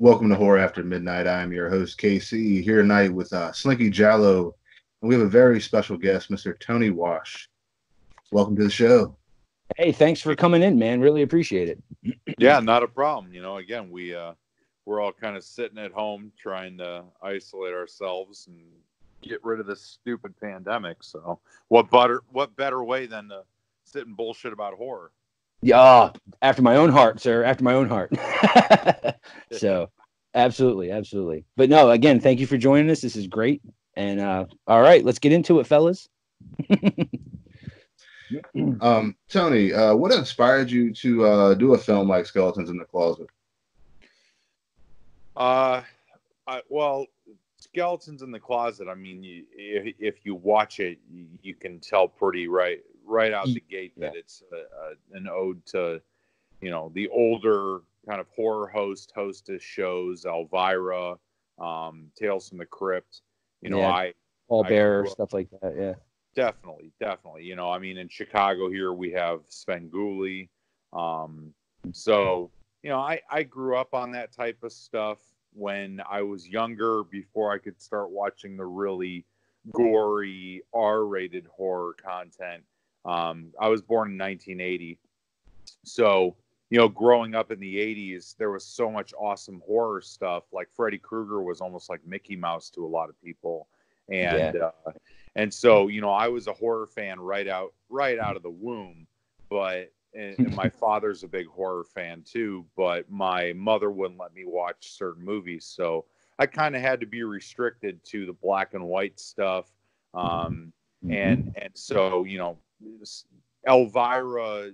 Welcome to Horror After Midnight. I am your host, KC, here tonight with uh, Slinky Jallo. And we have a very special guest, Mr. Tony Wash. Welcome to the show. Hey, thanks for coming in, man. Really appreciate it. yeah, not a problem. You know, again, we uh we're all kind of sitting at home trying to isolate ourselves and get rid of this stupid pandemic. So, what better what better way than to sit and bullshit about horror? Yeah, after my own heart, sir. After my own heart. so, absolutely, absolutely. But no, again, thank you for joining us. This is great. And uh, all right, let's get into it, fellas. um, Tony, uh, what inspired you to uh, do a film like Skeletons in the Closet? Uh, I, well, Skeletons in the Closet. I mean, you, if, if you watch it, you, you can tell pretty right right out the gate that yeah. it's a, a, an ode to, you know, the older kind of horror host hostess shows, Elvira, um, Tales from the Crypt. You know, yeah. I Paul Bearer stuff like that. Yeah, definitely, definitely. You know, I mean, in Chicago here we have Svengoolie. Um, so you know, I I grew up on that type of stuff when I was younger, before I could start watching the really gory R-rated horror content. Um, I was born in 1980, so you know, growing up in the 80s, there was so much awesome horror stuff. Like Freddy Krueger was almost like Mickey Mouse to a lot of people, and yeah. uh, and so you know, I was a horror fan right out right out of the womb. But and, and my father's a big horror fan too. But my mother wouldn't let me watch certain movies, so I kind of had to be restricted to the black and white stuff. Um, mm-hmm. and and so you know, Elvira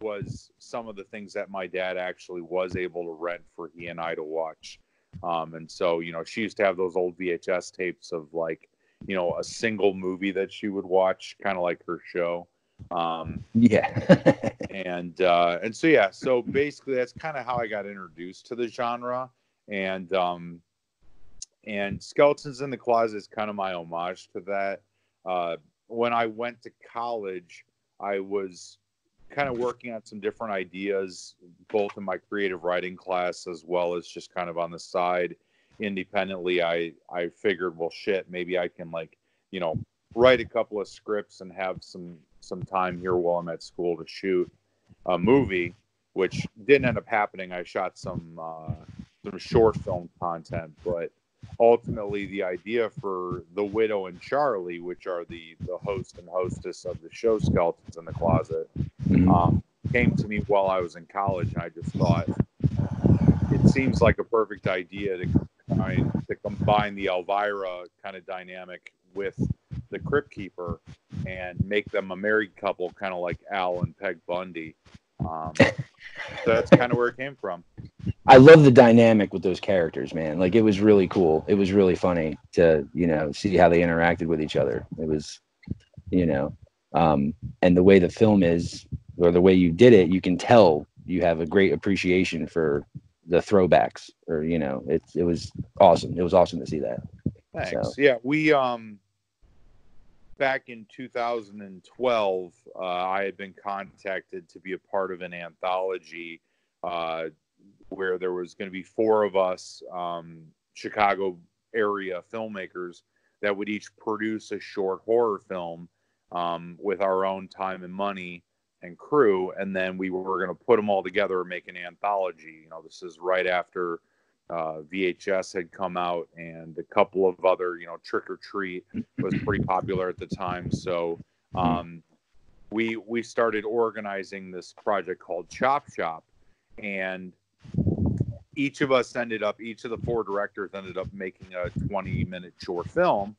was some of the things that my dad actually was able to rent for he and I to watch. Um, and so, you know, she used to have those old VHS tapes of like, you know, a single movie that she would watch, kind of like her show. Um, yeah. and uh, and so yeah, so basically that's kind of how I got introduced to the genre, and um, and Skeletons in the Closet is kind of my homage to that. Uh, when I went to college, I was kind of working on some different ideas, both in my creative writing class as well as just kind of on the side independently. I I figured, well, shit, maybe I can like you know write a couple of scripts and have some some time here while I'm at school to shoot a movie, which didn't end up happening. I shot some uh, some short film content, but ultimately the idea for the widow and charlie which are the the host and hostess of the show skeletons in the closet mm-hmm. um, came to me while i was in college and i just thought it seems like a perfect idea to combine, to combine the elvira kind of dynamic with the crypt keeper and make them a married couple kind of like al and peg bundy um, so that's kind of where it came from I love the dynamic with those characters, man. Like it was really cool. It was really funny to, you know, see how they interacted with each other. It was, you know, um, and the way the film is or the way you did it, you can tell you have a great appreciation for the throwbacks or, you know, it, it was awesome. It was awesome to see that. Thanks. So. Yeah. We, um, back in 2012, uh, I had been contacted to be a part of an anthology, uh, where there was going to be four of us um, Chicago area filmmakers that would each produce a short horror film um, with our own time and money and crew, and then we were going to put them all together and make an anthology. You know, this is right after uh, VHS had come out, and a couple of other, you know, Trick or Treat was pretty popular at the time. So um, we we started organizing this project called Chop Shop, and each of us ended up, each of the four directors ended up making a 20 minute short film.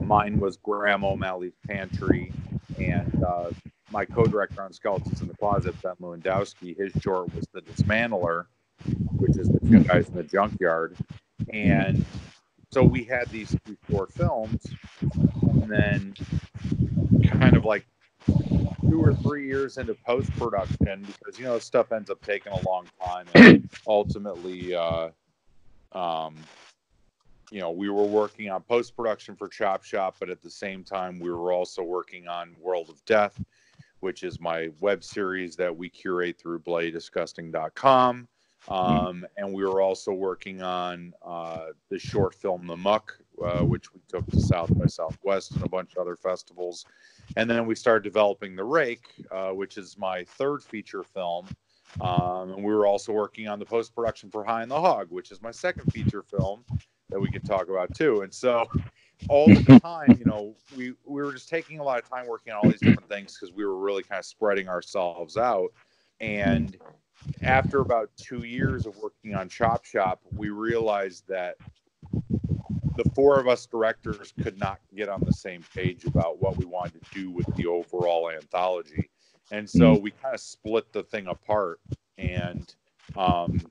Mine was Grandma O'Malley's Pantry, and uh, my co director on Skeletons in the Closet, Ben Lewandowski, his short was The Dismantler, which is the two guys in the junkyard. And so we had these two short films, and then kind of like two or three years into post production because you know stuff ends up taking a long time and ultimately uh, um, you know we were working on post production for chop shop but at the same time we were also working on world of death which is my web series that we curate through bloodydisgusting.com Um, and we were also working on uh, the short film The Muck, uh, which we took to South by Southwest and a bunch of other festivals. And then we started developing The Rake, uh, which is my third feature film. Um, and we were also working on the post production for High on the Hog, which is my second feature film that we can talk about too. And so, all the time, you know, we we were just taking a lot of time working on all these different things because we were really kind of spreading ourselves out. And after about two years of working on Chop Shop, we realized that the four of us directors could not get on the same page about what we wanted to do with the overall anthology. And so we kind of split the thing apart. And um,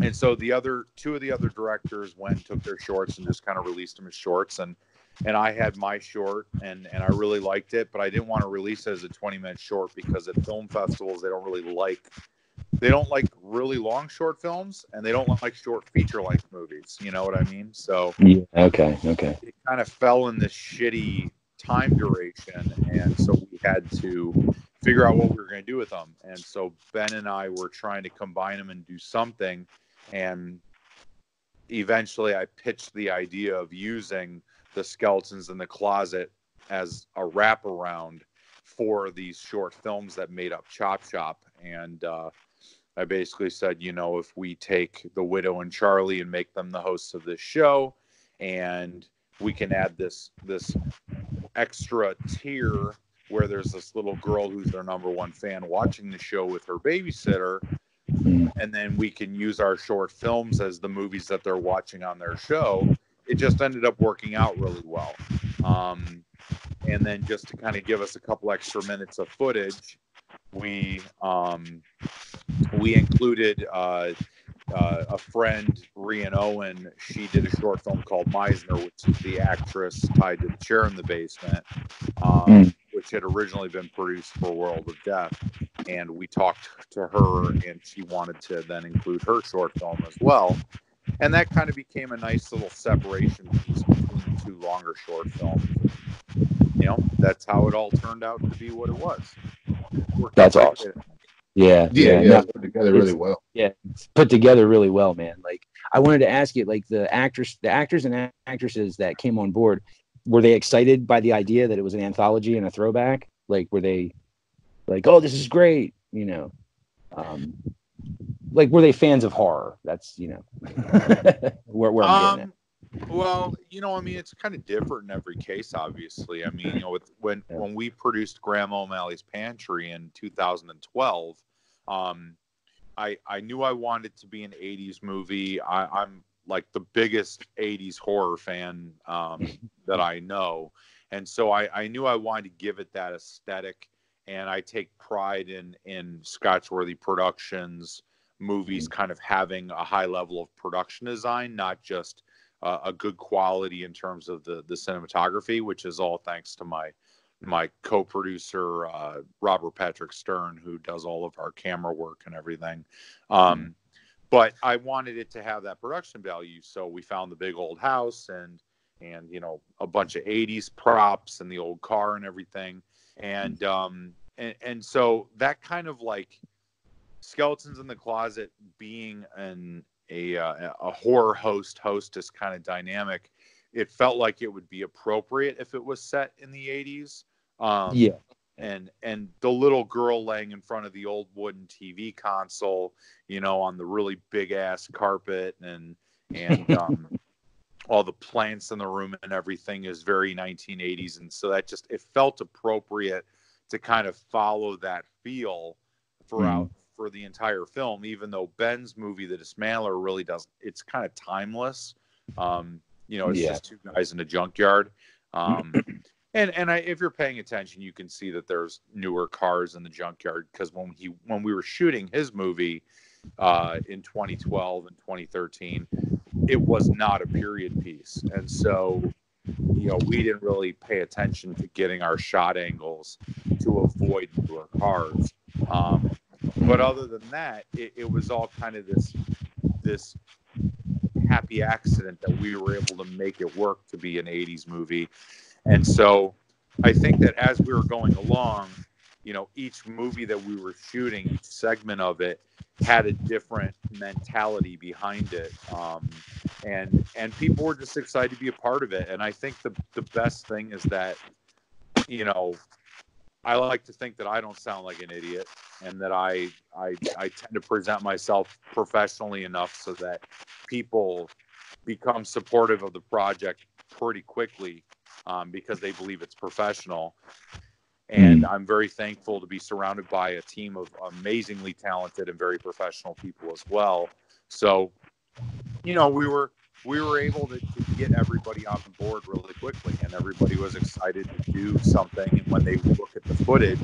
and so the other two of the other directors went took their shorts and just kind of released them as shorts and and I had my short and and I really liked it, but I didn't want to release it as a 20 minute short because at film festivals they don't really like they don't like really long short films and they don't like short feature length movies. You know what I mean? So yeah, okay, okay. It kind of fell in this shitty time duration, and so we had to figure out what we were going to do with them. And so Ben and I were trying to combine them and do something, and eventually I pitched the idea of using the skeletons in the closet as a wraparound for these short films that made up Chop Shop, And uh, I basically said, you know, if we take the widow and Charlie and make them the hosts of this show, and we can add this this extra tier where there's this little girl who's their number one fan watching the show with her babysitter and then we can use our short films as the movies that they're watching on their show it just ended up working out really well. Um, and then just to kind of give us a couple extra minutes of footage we um, we included uh, uh, a friend, Rian Owen. She did a short film called Meisner, which is the actress tied to the chair in the basement, um, mm. which had originally been produced for World of Death. And we talked to her, and she wanted to then include her short film as well. And that kind of became a nice little separation piece between the two longer short films. You know, that's how it all turned out to be what it was. That's awesome. Yeah, yeah, yeah, yeah. put together really well. Yeah, put together really well, man. Like I wanted to ask you, like the actors, the actors and actresses that came on board, were they excited by the idea that it was an anthology and a throwback? Like, were they like, oh, this is great, you know? Um, like, were they fans of horror? That's you know, where, where I'm um, getting at. Well, you know, I mean, it's kind of different in every case. Obviously, I mean, you know, with when yeah. when we produced Grandma O'Malley's Pantry in 2012, um, I I knew I wanted to be an '80s movie. I, am like the biggest '80s horror fan um, that I know, and so I, I knew I wanted to give it that aesthetic. And I take pride in in Scotchworthy Productions movies kind of having a high level of production design, not just uh, a good quality in terms of the the cinematography, which is all thanks to my my co-producer uh, Robert Patrick Stern, who does all of our camera work and everything. Um, mm-hmm. but I wanted it to have that production value, so we found the big old house and and you know a bunch of 80s props and the old car and everything and mm-hmm. um and, and so that kind of like skeletons in the closet being an a uh, a horror host hostess kind of dynamic it felt like it would be appropriate if it was set in the 80s. Um, yeah. And and the little girl laying in front of the old wooden TV console, you know, on the really big ass carpet and and um, all the plants in the room and everything is very 1980s, and so that just it felt appropriate to kind of follow that feel throughout mm. for the entire film. Even though Ben's movie, The Dismantler, really doesn't. It's kind of timeless. Um, you know, it's yeah. just two guys in a junkyard. Um, and and I, if you're paying attention, you can see that there's newer cars in the junkyard because when he when we were shooting his movie uh, in 2012 and 2013, it was not a period piece, and so you know we didn't really pay attention to getting our shot angles to avoid newer cars. Um, but other than that, it, it was all kind of this this happy accident that we were able to make it work to be an 80s movie. And so I think that as we were going along, you know, each movie that we were shooting, each segment of it had a different mentality behind it. Um, and and people were just excited to be a part of it. And I think the the best thing is that, you know, I like to think that I don't sound like an idiot and that I I I tend to present myself professionally enough so that people become supportive of the project pretty quickly um, because they believe it's professional. And mm. I'm very thankful to be surrounded by a team of amazingly talented and very professional people as well. So, you know, we were we were able to, to get everybody on board really quickly, and everybody was excited to do something. And when they look at the footage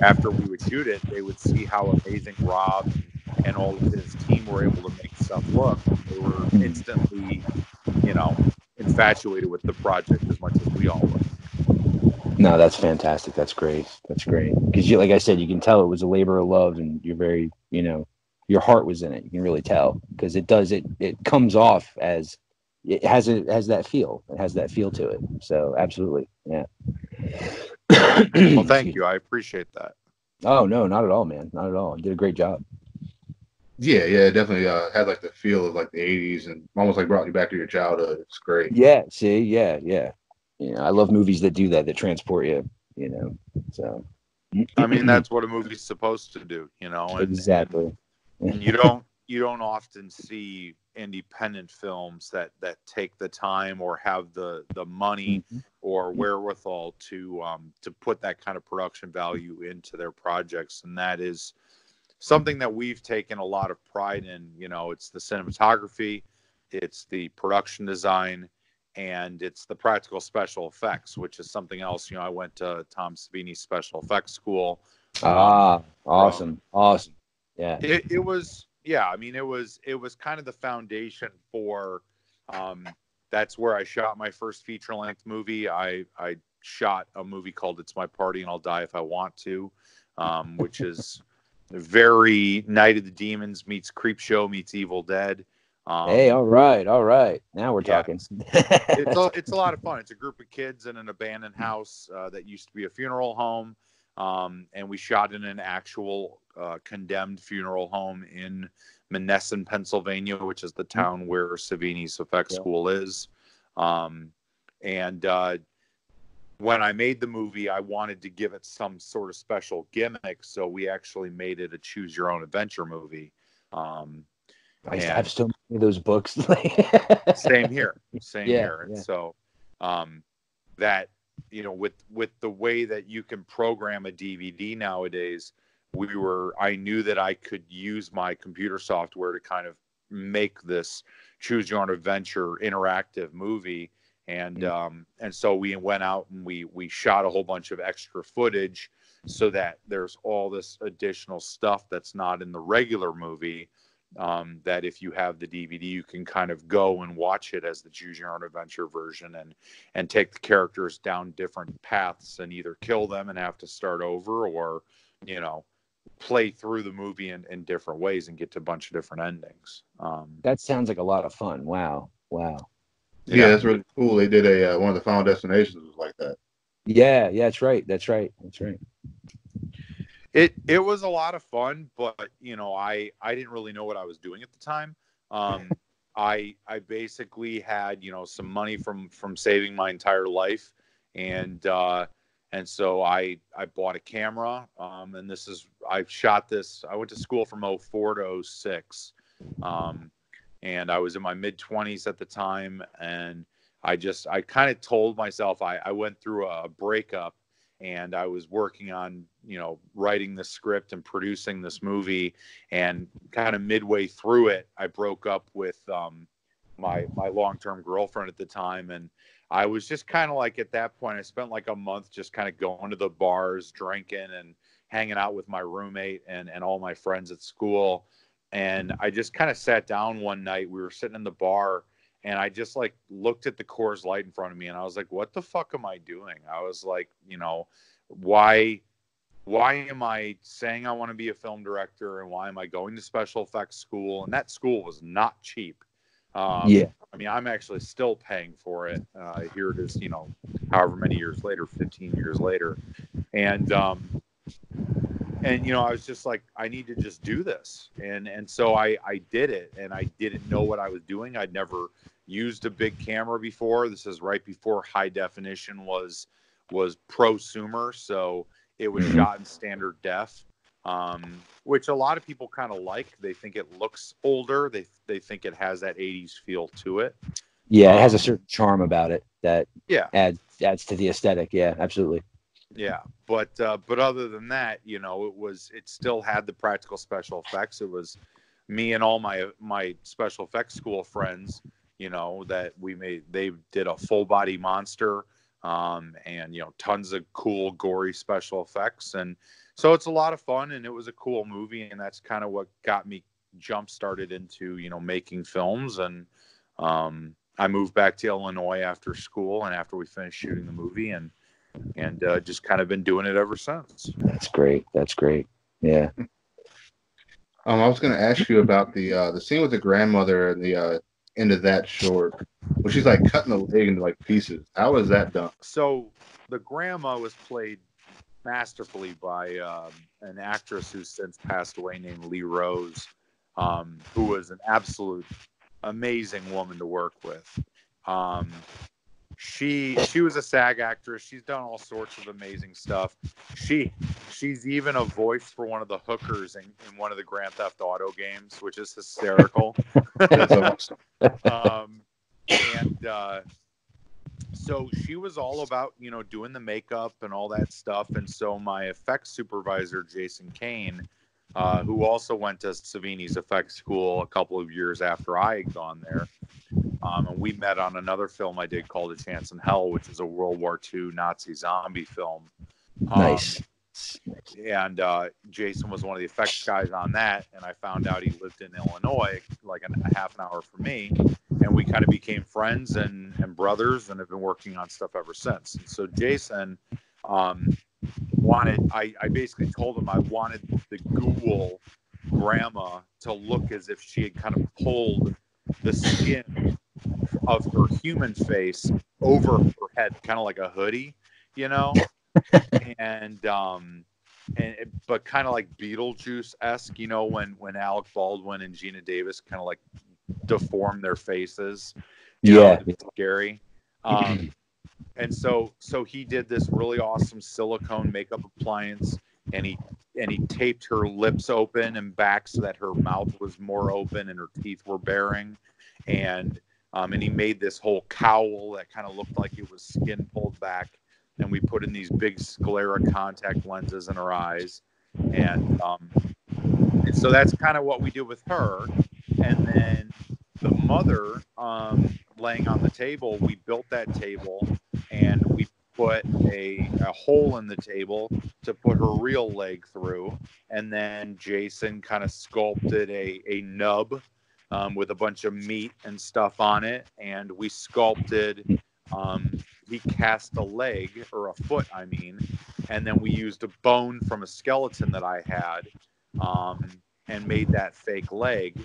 after we would shoot it, they would see how amazing Rob and all of his team were able to make stuff look. They were hmm. instantly, you know, infatuated with the project as much as we all were. No, that's fantastic. That's great. That's great. Because you, like I said, you can tell it was a labor of love, and you're very, you know, your heart was in it. You can really tell because it does. It it comes off as it has it has that feel. It has that feel to it. So absolutely, yeah. well, thank you. I appreciate that. Oh no, not at all, man. Not at all. You did a great job. Yeah, yeah, definitely uh, had like the feel of like the '80s and almost like brought you back to your childhood. It's great. Yeah. See. Yeah. Yeah you know, I love movies that do that, that transport you, you know. So I mean that's what a movie's supposed to do, you know. And, exactly. And you don't you don't often see independent films that that take the time or have the the money mm-hmm. or wherewithal to um to put that kind of production value into their projects and that is something that we've taken a lot of pride in you know it's the cinematography it's the production design and it's the practical special effects, which is something else. You know, I went to Tom Savini Special Effects School. Ah, um, awesome, awesome. Yeah, it, it was. Yeah, I mean, it was it was kind of the foundation for. Um, that's where I shot my first feature length movie. I I shot a movie called "It's My Party and I'll Die If I Want to," um, which is very Night of the Demons meets Creepshow meets Evil Dead. Um, hey, all right, all right. Now we're yeah. talking. it's a, it's a lot of fun. It's a group of kids in an abandoned house uh, that used to be a funeral home, um, and we shot in an actual uh, condemned funeral home in Monessen, Pennsylvania, which is the mm-hmm. town where Savini's effect yeah. school is. Um, and uh, when I made the movie, I wanted to give it some sort of special gimmick, so we actually made it a choose your own adventure movie. Um, I have so many of those books. same here. Same yeah, here. Yeah. so um, that you know, with with the way that you can program a DVD nowadays, we were I knew that I could use my computer software to kind of make this choose your own adventure interactive movie and mm-hmm. um, and so we went out and we we shot a whole bunch of extra footage so that there's all this additional stuff that's not in the regular movie um, that if you have the DVD, you can kind of go and watch it as the Choose Your Own Adventure version and and take the characters down different paths and either kill them and have to start over or you know play through the movie in, in different ways and get to a bunch of different endings. Um, that sounds like a lot of fun. Wow, wow. Yeah, yeah that's really cool. They did a uh, one of the Final Destinations was like that. Yeah, yeah, that's right. That's right. That's right it it was a lot of fun, but you know, I I didn't really know what I was doing at the time. Um, I I basically had you know some money from from saving my entire life, and uh, and so I I bought a camera. Um, and this is I shot this. I went to school from 04 to 06, um, and I was in my mid 20s at the time, and I just I kind of told myself I I went through a breakup and I was working on, you know, writing the script and producing this movie. And kind of midway through it, I broke up with um, my my long term girlfriend at the time, and I was just kind of like at that point, I spent like a month just kind of going to the bars, drinking, and hanging out with my roommate and and all my friends at school. And I just kind of sat down one night. We were sitting in the bar and I just like looked at the Coors Light in front of me and I was like, what the fuck am I doing? I was like, you know, why why am I saying I want to be a film director and why am I going to special effects school? And that school was not cheap. Um, yeah. I mean, I'm actually still paying for it. Uh, here it is, you know, however many years later, 15 years later. And, um, and you know, I was just like, I need to just do this, and and so I I did it, and I didn't know what I was doing. I'd never used a big camera before. This is right before high definition was was prosumer, so it was Mhm. shot in standard def, um, which a lot of people kind of like. They think it looks older. They they think it has that '80s feel to it. Yeah, it has a Um, certain charm about it that Yeah. adds adds to the aesthetic. Yeah, absolutely. Yeah, but uh, but other than that, you know, it was it still had the practical special effects. It was me and all my my special effects school friends, you know, that we made. They did a full body monster, um, and you know, tons of cool gory special effects, and so it's a lot of fun, and it was a cool movie, and that's kind of what got me jump started into you know making films, and um, I moved back to Illinois after school and after we finished shooting the movie, and and uh, just kind of been doing it ever since. That's great. That's great. Yeah. Um, I was going to ask you about the uh, the scene with the grandmother and the uh, end of that short, where she's like cutting the leg into like pieces. How was that done? So the grandma was played masterfully by um, an actress who's since passed away named Lee Rose, um, who was an absolute amazing woman to work with. Um, she she was a SAG actress. She's done all sorts of amazing stuff. She she's even a voice for one of the hookers in, in one of the Grand Theft Auto games, which is hysterical. Um, and uh, so she was all about you know doing the makeup and all that stuff and so my effects supervisor jason kane uh, who also went to savini's effects school a couple of years after i had gone there um, and we met on another film i did called a chance in hell which is a world war ii nazi zombie film Um, Nice. and uh, Jason was one of the effects guys on that. And I found out he lived in Illinois, like a half an hour from me, and we kind of became friends and, and brothers, and have been working on stuff ever since. And so Jason um, wanted, I, I basically told him I wanted the ghoul grandma to look as if she had kind of pulled the skin of her human face over her head, kind of like a hoodie, you know and um and but kind of like Beetlejuice esque, you know, when when Alec Baldwin and Geena Davis kind of like deform their faces. know, Yeah. it's scary. Um, and so so he did this really awesome silicone makeup appliance, and he and he taped her lips open and back so that her mouth was more open and her teeth were baring, and um, and he made this whole cowl that kind of looked like it was skin pulled back and we put in these big sclera contact lenses in her eyes and um, and so that's kind of what we do with her and then the mother um, laying on the table we built that table and we put a, a hole in the table to put her real leg through. And then jason kind of sculpted a, a nub um, with a bunch of meat and stuff on it. And we sculpted um, he cast a leg or a foot, I mean, and then we used a bone from a skeleton that I had, um, and made that fake leg,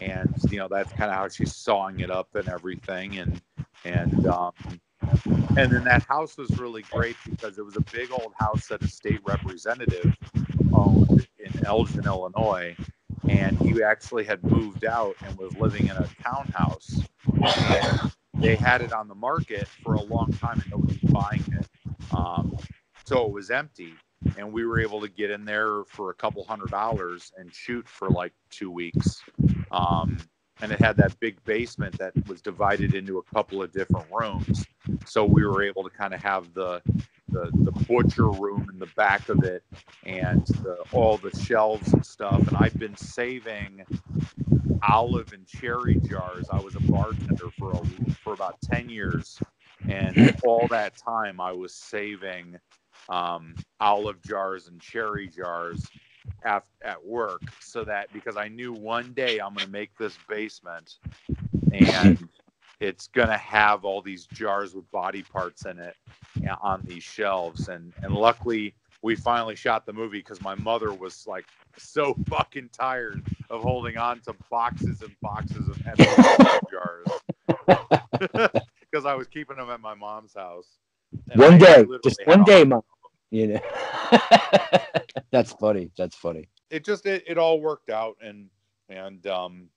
and you know that's kind of how she's sawing it up and everything, and and um, and then that house was really great because it was a big old house that a state representative owned in Elgin, Illinois, and he actually had moved out and was living in a townhouse. And they had it on the market for a long time and nobody was buying it. Um, so it was empty. And we were able to get in there for a couple hundred dollars and shoot for like two weeks. Um, and it had that big basement that was divided into a couple of different rooms. So we were able to kind of have the, the the butcher room in the back of it and the, all the shelves and stuff. And I've been saving olive and cherry jars. I was a bartender for a, for about ten years, and all that time I was saving um, olive jars and cherry jars at, at work, so that because I knew one day I'm going to make this basement, and it's going to have all these jars with body parts in it uh, on these shelves, and and luckily we finally shot the movie because my mother was like so fucking tired of holding on to boxes and boxes of jars because I was keeping them at my mom's house. One I day, just one day, mom. You know, that's funny. That's funny. It just it, it all worked out, and and um,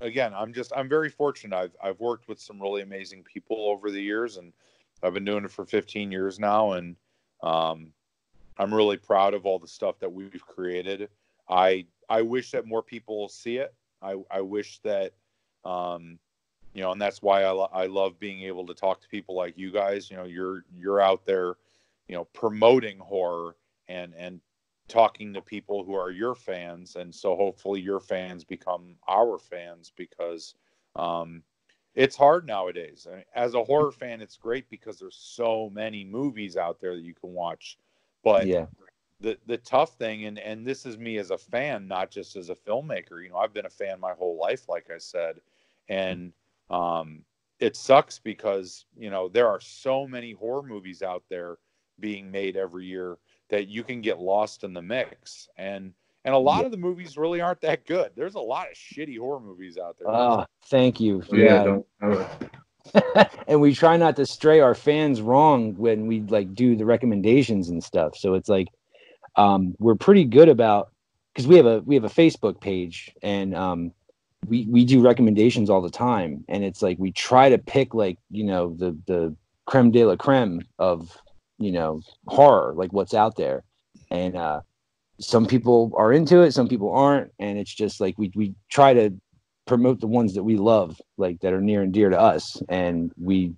again, I'm just I'm very fortunate. I've I've worked with some really amazing people over the years, and I've been doing it for 15 years now, and um, I'm really proud of all the stuff that we've created. I I wish that more people see it. I I wish that um, you know, and that's why I lo- I love being able to talk to people like you guys. You know, you're you're out there, you know, promoting horror and and talking to people who are your fans, and so hopefully your fans become our fans because um, it's hard nowadays. I mean, as a horror fan, it's great because there's so many movies out there that you can watch, but Yeah. the the tough thing and and this is me as a fan not just as a filmmaker you know i've been a fan my whole life like i said and um it sucks because you know there are so many horror movies out there being made every year that you can get lost in the mix and and a lot Yeah. of the movies really aren't that good there's a lot of shitty horror movies out there oh thank you. Yeah, don't. And we try not to stray our fans wrong when we like do the recommendations and stuff. So it's like um, we're pretty good about because we have a we have a Facebook page and um, we we do recommendations all the time. And it's like we try to pick like you know the the creme de la creme of you know horror, like what's out there. And uh, some people are into it, some people aren't, and it's just like we we try to promote the ones that we love, like that are near and dear to us, and we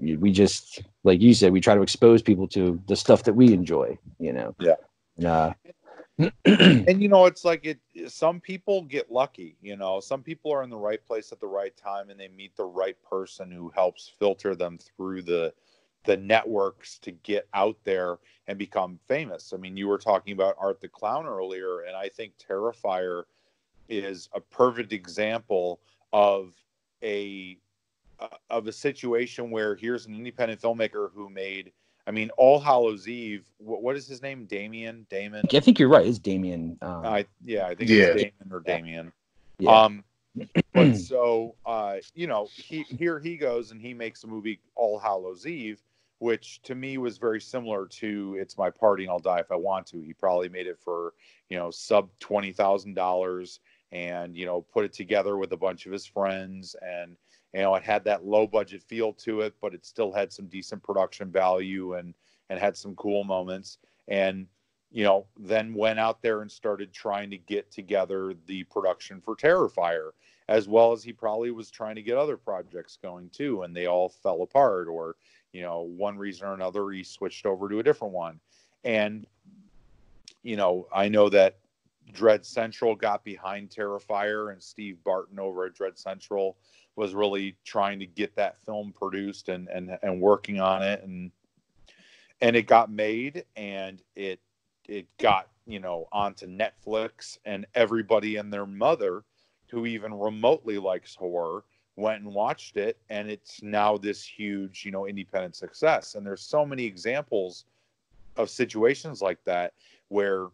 we just like you said, we try to expose people to the stuff that we enjoy. You know. Yeah. Uh, and you know it's like it some people get lucky you know some people are in the right place at the right time and they meet the right person who helps filter them through the the networks to get out there and become famous i mean you were talking about art the clown earlier and i think terrifier is a perfect example of a uh, of a situation where here's an independent filmmaker who made i mean all hallows eve what, what is his name damien damon I think you're right. It's Damien. Um, I yeah, I think Yeah. it's Damon or Damien. yeah. Um, but so uh, you know, he here he goes and he makes a movie All Hallows Eve, which to me was very similar to It's My Party and I'll Die If I Want to. He probably made it for you know sub twenty thousand dollars and you know put it together with a bunch of his friends and you know it had that low budget feel to it, but it still had some decent production value and and had some cool moments and you know, then went out there and started trying to get together the production for Terrifier, as well as he probably was trying to get other projects going too, and they all fell apart, or you know, one reason or another, he switched over to a different one. And you know, I know that Dread Central got behind Terrifier, and Steve Barton over at Dread Central was really trying to get that film produced and and and working on it, and and it got made, and it it got you know onto Netflix, and everybody and their mother who even remotely likes horror went and watched it and it's now this huge you know independent success. And there's so many examples of situations like that where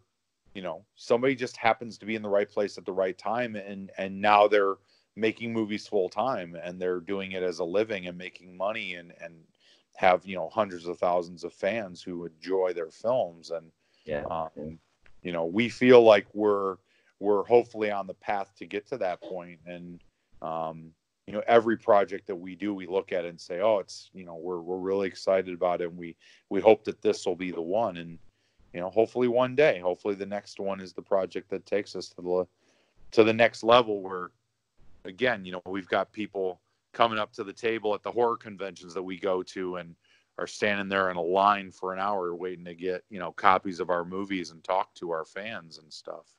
you know somebody just happens to be in the right place at the right time and and now they're making movies full time and they're doing it as a living and making money and and have you know hundreds of thousands of fans who enjoy their films. And yeah. um, you know we feel like we're we're hopefully on the path to get to that point. And um, you know every project that we do we look at it and say oh it's you know we're we're really excited about it and we we hope that this will be the one and you know hopefully one day hopefully the next one is the project that takes us to the to the next level where again you know we've got people coming up to the table at the horror conventions that we go to and are standing there in a line for an hour waiting to get you know copies of our movies and talk to our fans and stuff.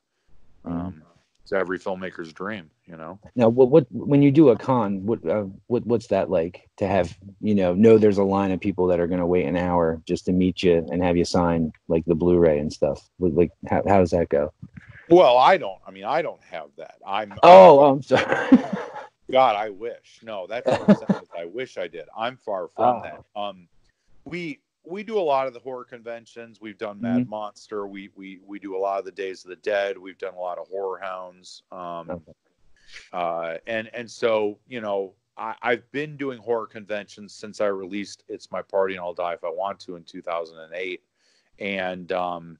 Um, it's every filmmaker's dream you know Now, what what when you do a con, what uh, what what's that like to have you know know there's a line of people that are going to wait an hour just to meet you and have you sign like the Blu-ray and stuff? Like how how does that go? well i don't i mean i don't have that i'm Oh, I'm sorry. God, I wish. No, that's I'm saying is I wish I did. I'm far from Oh. that. Um, we we do a lot of the horror conventions. We've done Mad Monster. We we we do a lot of the Days of the Dead. We've done a lot of Horror Hounds. Um, Okay. uh, and and so you know I, I've been doing horror conventions since I released It's My Party and I'll Die If I Want to in 2008. and um,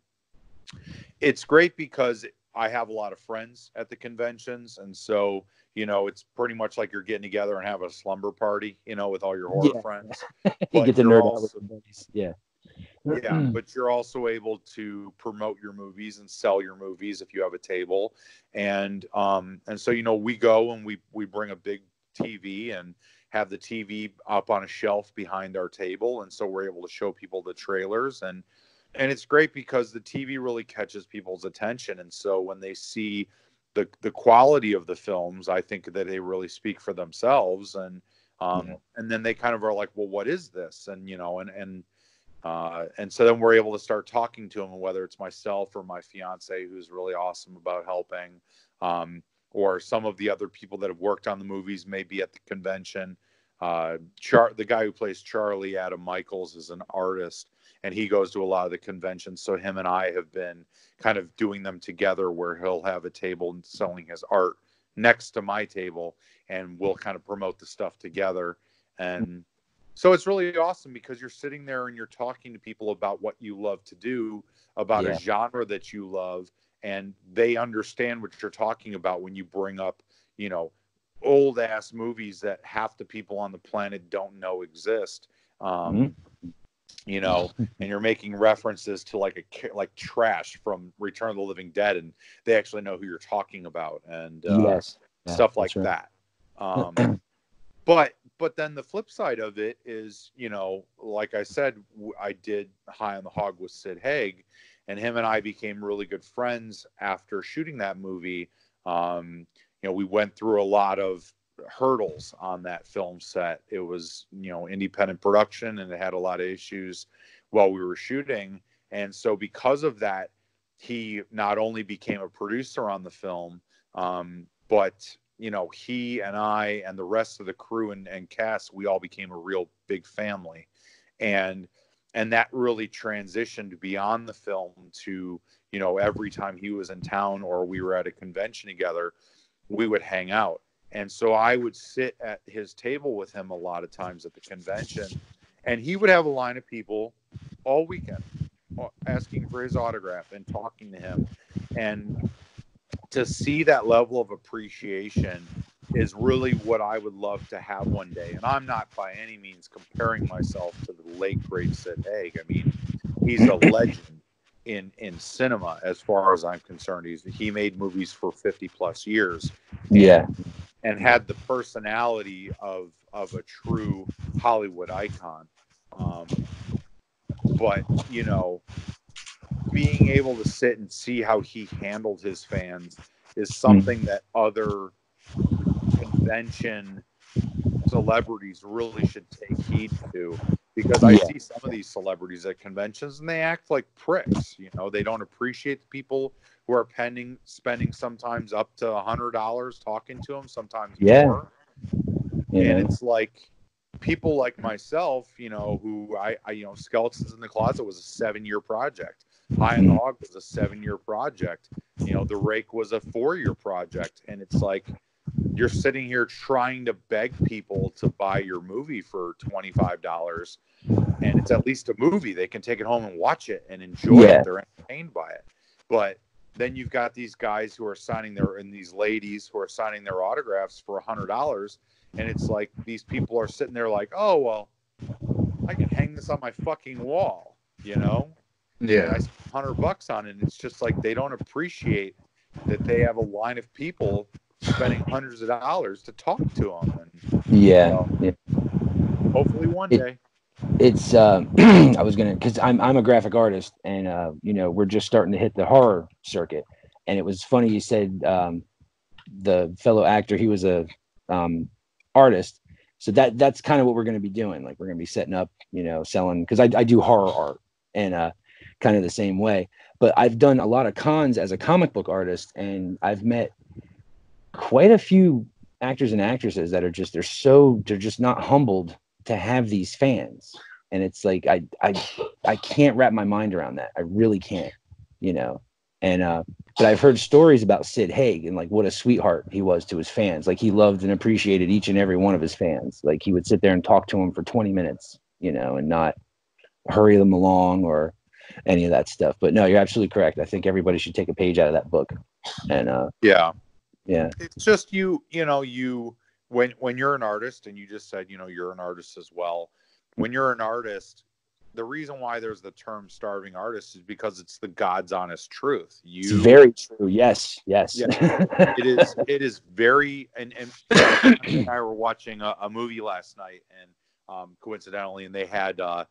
it's great because I have a lot of friends at the conventions, and so you know it's pretty much like you're getting together and have a slumber party, you know, with all your horror Yeah. friends. you get to nerd out with your buddies. Yeah. Yeah, but you're also able to promote your movies and sell your movies if you have a table, and um, and so you know we go and we we bring a big TV and have the TV up on a shelf behind our table, and so we're able to show people the trailers and and it's great because the TV really catches people's attention, and so when they see the the quality of the films, I think that they really speak for themselves, and um, Yeah. and then they kind of are like, well, what is this? And you know, and and uh, and so then we're able to start talking to them, whether it's myself or my fiance, who's really awesome about helping, um, or some of the other people that have worked on the movies, maybe at the convention. Uh, Char- the guy who plays Charlie, Adam Michaels, is an artist, and he goes to a lot of the conventions. So him and I have been kind of doing them together, where he'll have a table and selling his art next to my table, and we'll kind of promote the stuff together. And so it's really awesome because you're sitting there and you're talking to people about what you love to do, about Yeah. a genre that you love, and they understand what you're talking about when you bring up, you know, old ass movies that half the people on the planet don't know exist. Um, You know, and you're making references to like a like trash from Return of the Living Dead, and they actually know who you're talking about, and uh, yes. Yeah, stuff like right. that. Um, but but then the flip side of it is, you know, like I said, I did High on the Hog with Sid Haig, and him and I became really good friends after shooting that movie. Um, you know, we went through a lot of hurdles on that film set. It was, you know, independent production and it had a lot of issues while we were shooting. And so because of that, he not only became a producer on the film, um, but you know, he and I and the rest of the crew and, and cast, we all became a real big family. And and that really transitioned beyond the film to, you know, every time he was in town or we were at a convention together, we would hang out. And so I would sit at his table with him a lot of times at the convention, and he would have a line of people all weekend uh, asking for his autograph and talking to him. And to see that level of appreciation is really what I would love to have one day. And I'm not by any means comparing myself to the late great Sid Haig. I mean, he's a legend in in cinema as far as I'm concerned. He's he made movies for 50 plus years Yeah. And had the personality of of a true Hollywood icon. Um, but you know, being able to sit and see how he handled his fans is something that other convention celebrities really should take heed to because I Yeah. see some of these celebrities at conventions and they act like pricks. You know, they don't appreciate the people who are pending spending sometimes up to a hundred dollars talking to them, sometimes Yeah. more. You And it's like people like myself, you know, who I, I you know, Skeletons in the Closet was a seven year project. High the Hog mm. was a seven year project. You know, The Rake was a four year project. And it's like you're sitting here trying to beg people to buy your movie for $25 and it's at least a movie they can take it home and watch it and enjoy Yeah. it they're entertained by it but then you've got these guys who are signing their and these ladies who are signing their autographs for a hundred dollars and it's like these people are sitting there like oh well i can hang this on my fucking wall you know and Yeah. I spent hundred bucks on it. And it's just like they don't appreciate that they have a line of people spending hundreds of dollars to talk to them. And Yeah. yeah. hopefully one It- day. It's um I was gonna because I'm I'm a graphic artist and uh you know we're just starting to hit the horror circuit and it was funny you said um the fellow actor he was a um artist so that that's kind of what we're gonna be doing like we're gonna be setting up you know selling because I, I do horror art and uh kind of the same way but I've done a lot of cons as a comic book artist and I've met quite a few actors and actresses that are just they're so they're just not humbled to have these fans and it's like i i i can't wrap my mind around that i really can't you know and uh but i've heard stories about sid haig and like what a sweetheart he was to his fans like he loved and appreciated each and every one of his fans like he would sit there and talk to them for 20 minutes you know and not hurry them along or any of that stuff. But no, you're absolutely correct. I think everybody should take a page out of that book. And uh, yeah, yeah, it's just you. You know, you when when you're an artist, and you just said, you know, you're an artist as well. When you're an artist, the reason why there's the term starving artist is because it's the God's honest truth. You it's very true. Yes, yes. Yeah. it is. It is very. And and, I were watching a, a, movie last night, and um, coincidentally, and they had uh,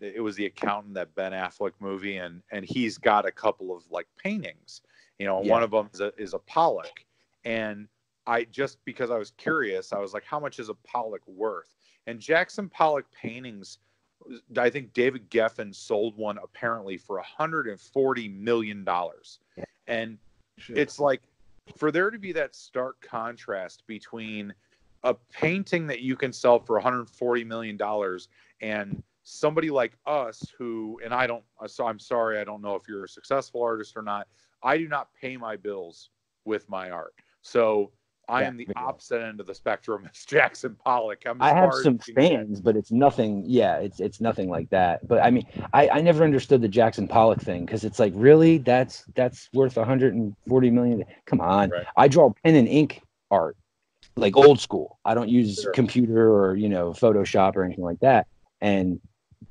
it was the accountant that Ben Affleck movie, and and he's got a couple of like paintings. You know, yeah. one of them is a, is a Pollock, and I just because I was curious, I was like, how much is a Pollock worth? And Jackson Pollock paintings uh, I think David Geffen sold one apparently for 140 million dollars, and Shit. it's like for there to be that stark contrast between a painting that you can sell for 140 million dollars and somebody like us who and I don't uh, so I'm sorry I don't know if you're a successful artist or not I do not pay my bills with my art so I am the opposite end of the spectrum as Jackson Pollock. I'm I have some fans, but it's nothing. Yeah, it's it's nothing like that. But I mean, I I never understood the Jackson Pollock thing because it's like really that's that's worth 140 million. Come on, right. I draw pen and ink art, like old school. I don't use sure. computer or you know Photoshop or anything like that. And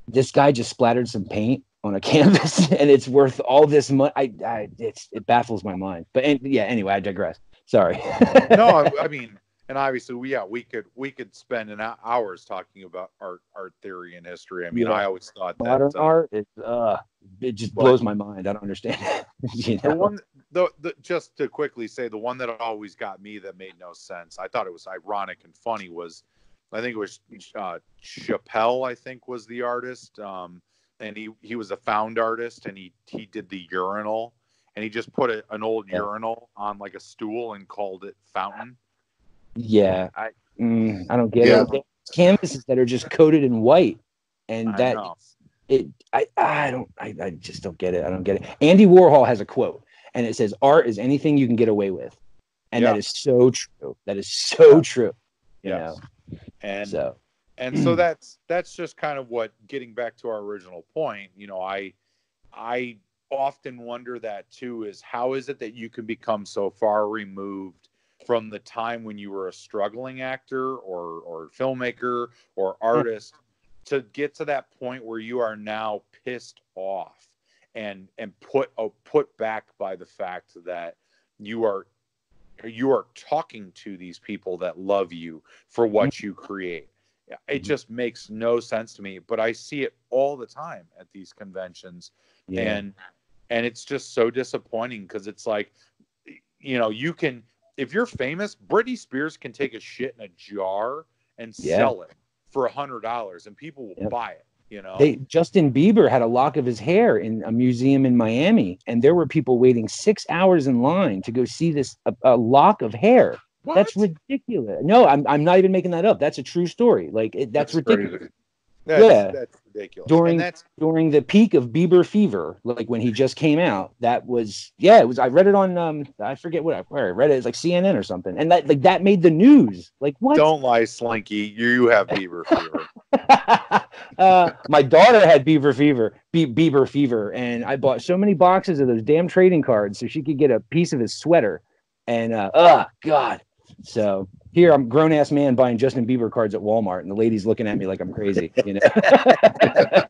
this guy just splattered some paint on a canvas and it's worth all this money. I, I it's it baffles my mind. But and, yeah, anyway, I digress. Sorry. no, I, I, mean, and obviously, we yeah, we could we could spend an hours talking about art art theory and history. I mean, yeah. I always thought modern that, uh, art is uh, it just blows my mind. I don't understand. you know? The one, the, the just to quickly say, the one that always got me that made no sense. I thought it was ironic and funny. Was I think it was uh, Chappelle. I think was the artist. Um, and he he was a found artist, and he he did the urinal and he just put a, an old yeah. urinal on like a stool and called it fountain. Yeah, I mm, I don't get yeah. it. Canvases that are just coated in white, and I that know. it I I don't I, I just don't get it. I don't get it. Andy Warhol has a quote, and it says, "Art is anything you can get away with," and yeah. that is so true. That is so true. You yeah. know, and so and so that's that's just kind of what getting back to our original point. You know, I I often wonder that too is how is it that you can become so far removed from the time when you were a struggling actor or or filmmaker or artist to get to that point where you are now pissed off and and put oh, put back by the fact that you are you are talking to these people that love you for what you create it mm-hmm. just makes no sense to me but i see it all the time at these conventions yeah. and and it's just so disappointing because it's like you know you can if you're famous britney spears can take a shit in a jar and yeah. sell it for a hundred dollars and people will yep. buy it you know they justin bieber had a lock of his hair in a museum in miami and there were people waiting six hours in line to go see this a, a lock of hair what? that's ridiculous no I'm, I'm not even making that up that's a true story like it, that's, that's ridiculous crazy. That's, yeah, that's ridiculous. During that's during the peak of Bieber fever, like when he just came out, that was yeah, it was. I read it on um, I forget what I where I read it. It's like CNN or something, and that like that made the news. Like what? Don't lie, Slinky. You have Bieber fever. uh, my daughter had Bieber fever, Be- Bieber fever, and I bought so many boxes of those damn trading cards so she could get a piece of his sweater. And uh, oh god, so here I'm grown ass man buying Justin Bieber cards at Walmart, and the lady's looking at me like I'm crazy, you know.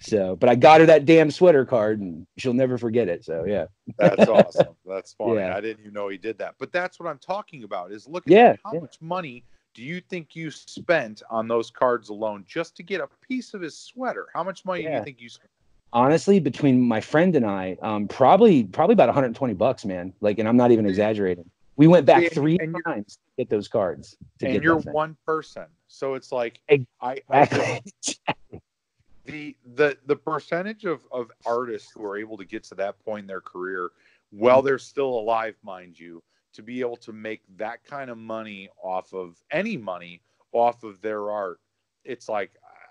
so, but I got her that damn sweater card, and she'll never forget it. So, yeah, that's awesome. That's funny. Yeah. I didn't even know he did that. But that's what I'm talking about. Is look at yeah, how yeah. much money do you think you spent on those cards alone just to get a piece of his sweater? How much money do you think you spent? Honestly, between my friend and I, um, probably probably about 120 bucks, man. Like, and I'm not even exaggerating. We went back and, three and times to get those cards. and you're one person, so it's like exactly. I, I the the the percentage of of artists who are able to get to that point in their career while they're still alive, mind you, to be able to make that kind of money off of any money off of their art. It's like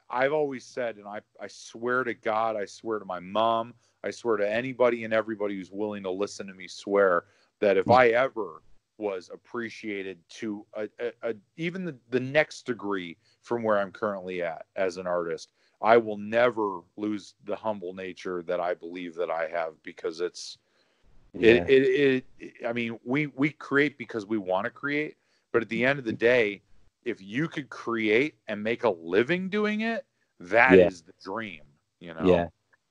I've always said, and I, I swear to God, I swear to my mom, I swear to anybody and everybody who's willing to listen to me swear that if I ever was appreciated to a, a, a, even the, the next degree from where I'm currently at as an artist. I will never lose the humble nature that I believe that I have because it's Yeah. it, it, it, I mean, we, we create because we want to create, but at the end of the day, if you could create and make a living doing it, that is Yeah. the dream, you know? Yeah.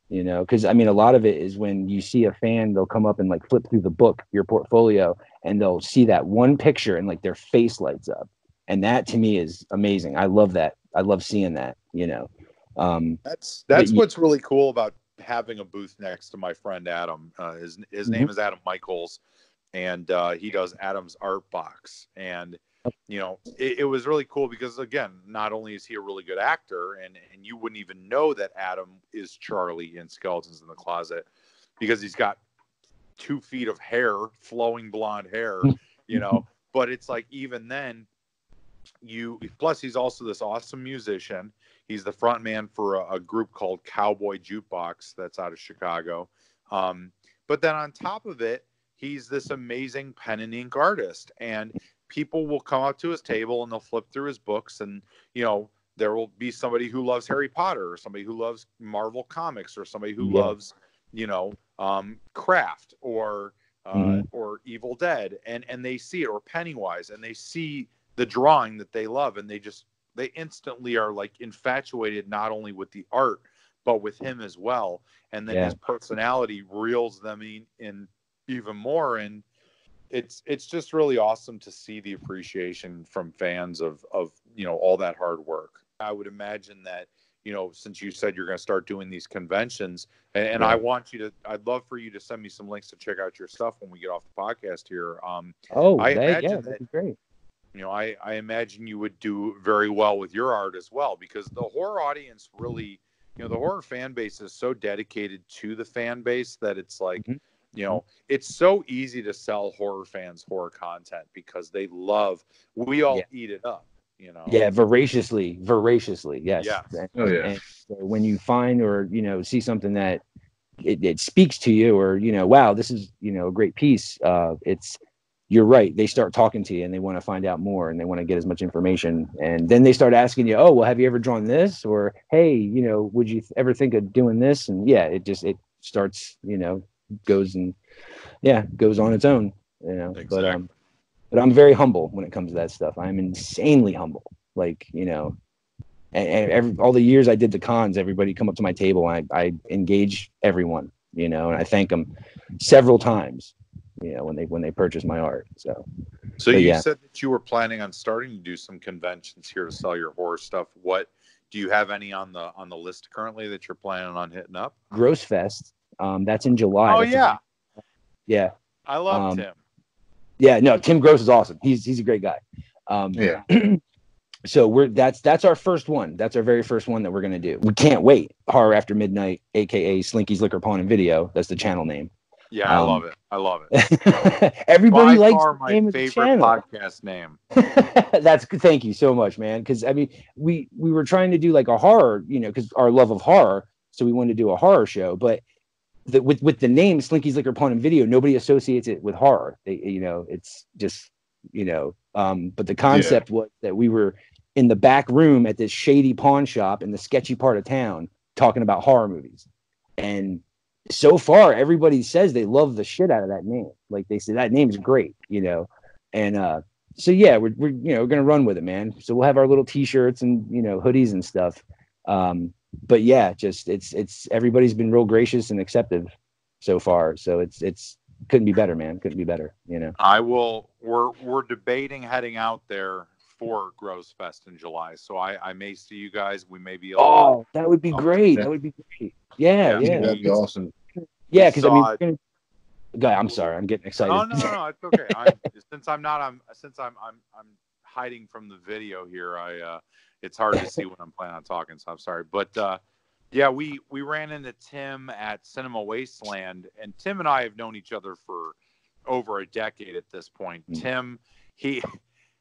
You know, because I mean, a lot of it is when you see a fan, they'll come up and like flip through the book, your portfolio, and they'll see that one picture and like their face lights up. And that to me is amazing. I love that. I love seeing that, you know. Um, That's that's you- what's really cool about having a booth next to my friend Adam. Uh, his his name is Adam Michaels, and uh, he does Adam's Art Box. And you know, it, it was really cool because again, not only is he a really good actor, and and you wouldn't even know that Adam is Charlie in Skeletons in the Closet because he's got two feet of hair, flowing blonde hair, you know. But it's like even then, you plus he's also this awesome musician. He's the front man for a, a group called Cowboy Jukebox that's out of Chicago. Um, but then on top of it, he's this amazing pen and ink artist. And people will come up to his table and they'll flip through his books and, you know, there will be somebody who loves Harry Potter or somebody who loves Marvel comics or somebody who Yeah. loves, you know, um, craft or uh, Mhm. or Evil Dead, and and they see it or Pennywise, and they see the drawing that they love, and they just they instantly are like infatuated not only with the art but with him as well, and then Yeah. his personality reels them in, in even more, and it's it's just really awesome to see the appreciation from fans of of you know all that hard work. I would imagine that you know since you said you're going to start doing these conventions, and, and I want you to, I'd love for you to send me some links to check out your stuff when we get off the podcast here. Um, oh, I that- imagine yeah, that- that'd be great. you know, I, I imagine you would do very well with your art as well because the horror audience really, you know, the horror fan base is so dedicated to the fan base that it's like, Mhm. You know, it's so easy to sell horror fans horror content because they love, we all Yeah. eat it up, you know? Yeah, voraciously, voraciously. Yes. Yes. And, Oh, yeah. and so when you find or you know see something that it, it speaks to you, or you know, wow, this is you know a great piece. Uh, it's you're right. They start talking to you and they want to find out more and they want to get as much information. And then they start asking you, oh, well, have you ever drawn this? Or hey, you know, would you ever think of doing this? And yeah, it just it starts, you know, goes and yeah, goes on its own. You know, but Exactly. um, but I'm very humble when it comes to that stuff. I'm insanely humble. Like you know, and, and every, all the years I did the cons, everybody come up to my table and I, I engage everyone, you know, and I thank them several times, you know, when they when they purchase my art. So So But you yeah. said that you were planning on starting to do some conventions here to sell your horror stuff. What do you have any on the on the list currently that you're planning on hitting up? Gross Fest, um, that's in July. Oh That's a- yeah, yeah, I love Um, Tim. yeah. No, Tim Gross is awesome. He's he's a great guy. Um, Yeah. so we're that's that's our first one. That's our very first one that we're gonna do. We can't wait. Horror After Midnight, aka Slinky's Liquor Pawn and Video. That's the channel name. Yeah, I um, love it. I love it. Everybody By likes far the my name of the favorite channel. podcast name. That's good. Thank you so much, man. Because I mean, we we were trying to do like a horror, you know, because our love of horror, so we wanted to do a horror show. But the, with with the name Slinky's Liquor Pawn and Video, nobody associates it with horror. They, you know, it's just you know. Um, but the concept was that we were in the back room at this shady pawn shop in the sketchy part of town talking about horror movies, and so far everybody says they love the shit out of that name. Like they say that name's great, you know, and uh so yeah, we're, we're you know we're gonna run with it, man. So we'll have our little t-shirts and you know hoodies and stuff. Um, but yeah, just it's it's everybody's been real gracious and acceptive so far. So it's it's couldn't be better, man. Couldn't be better. You know. I will. We're we're debating heading out there for Gross Fest in July, so I I may see you guys. We may be able. Oh, that would be great. yeah. That would be great. Yeah, Yeah. yeah, That'd be awesome. yeah. Because I mean, saw we're gonna... Guy, I'm sorry. I'm getting excited. Oh no, no, no, it's okay. I'm, since I'm not, I'm since I'm I'm I'm hiding from the video here. I uh, it's hard to see when I'm planning on talking, so I'm sorry. But uh, yeah, we we ran into Tim at Cinema Wasteland, and Tim and I have known each other for over a decade at this point. Mm. Tim, he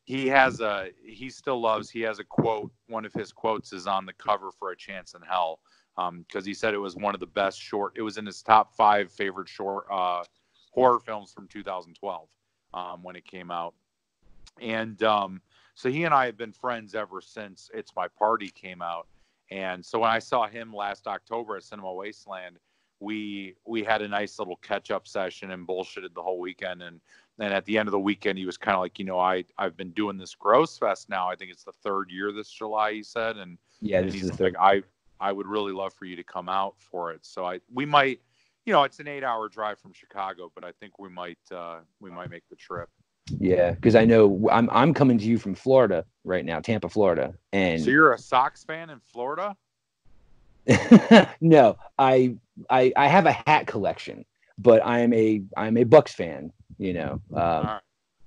he has a he still loves. He has a quote. One of his quotes is on the cover for A Chance in Hell because he said it was one of the best short. It was in his top five favorite short uh, horror films from 2012 um, when it came out. And um, so he and I have been friends ever since It's My Party came out. And so when I saw him last October at Cinema Wasteland, we we had a nice little catch up session and bullshitted the whole weekend. And then at the end of the weekend, he was kind of like, you know, I I've been doing this Gross Fest now. I think it's the third year this July. He said, and Yeah, and he's like, I I would really love for you to come out for it. So I we might, you know, it's an eight hour drive from Chicago, but I think we might uh, we might make the trip. Yeah, because I know I'm I'm coming to you from Florida right now, Tampa, Florida, and So you're a Sox fan in Florida? no, I I I have a hat collection, but I'm a I'm a Bucs fan. You know, um, right.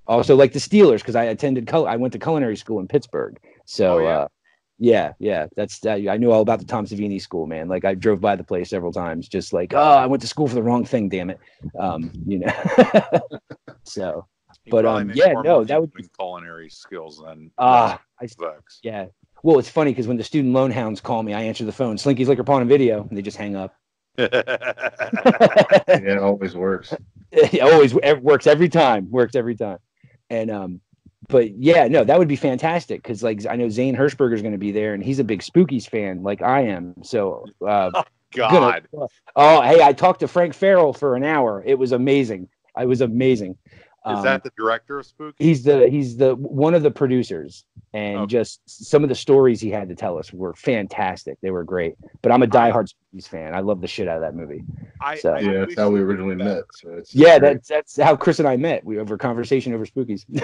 also like the Steelers because I attended I went to culinary school in Pittsburgh. So Oh, yeah? uh, yeah, yeah, that's uh, I knew all about the Tom Savini school, man. Like I drove by the place several times, just like oh, I went to school for the wrong thing, damn it. Um, you know, so But, um, yeah, no, that would be culinary skills then. ah, I Bucs. yeah. Well, it's funny because when the student loan hounds call me, I answer the phone. Slinky's Liquor Pawn and Video, and they just hang up. Yeah, it always works. it always it works every time works every time and um but yeah no that would be fantastic because like i know zane Hershberger is going to be there and he's a big spookies fan like i am so uh God, gonna- oh hey i talked to frank Farel for an hour it was amazing it was amazing is Um, that the director of Spooky? he's the he's the one of the producers and Okay. just some of the stories he had to tell us were fantastic they were great but i'm a diehard spookies fan i love the shit out of that movie I, so- I Yeah, that's how we originally better. met. So it's yeah great. that's that's how chris and i met we over conversation over spookies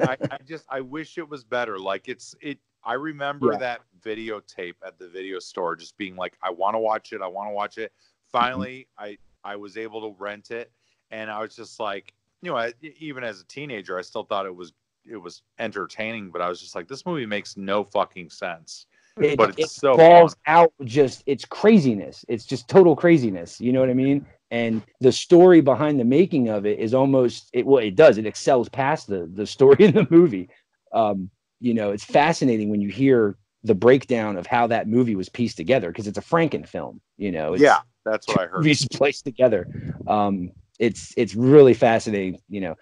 I, I just I wish it was better. Like it's it. I remember Yeah. that videotape at the video store, just being like, I want to watch it. I want to watch it. Finally, I I was able to rent it, and I was just like, you know, I, even as a teenager, I still thought it was it was entertaining, but I was just like, this movie makes no fucking sense. it, But it's it so falls fun. out just it's craziness it's just total craziness you know what i mean and the story behind the making of it is almost it well it does it excels past the the story in the movie um you know it's fascinating when you hear the breakdown of how that movie was pieced together because it's a franken film you know it's, yeah, that's what I heard. movies placed together. Um, it's it's really fascinating, you know.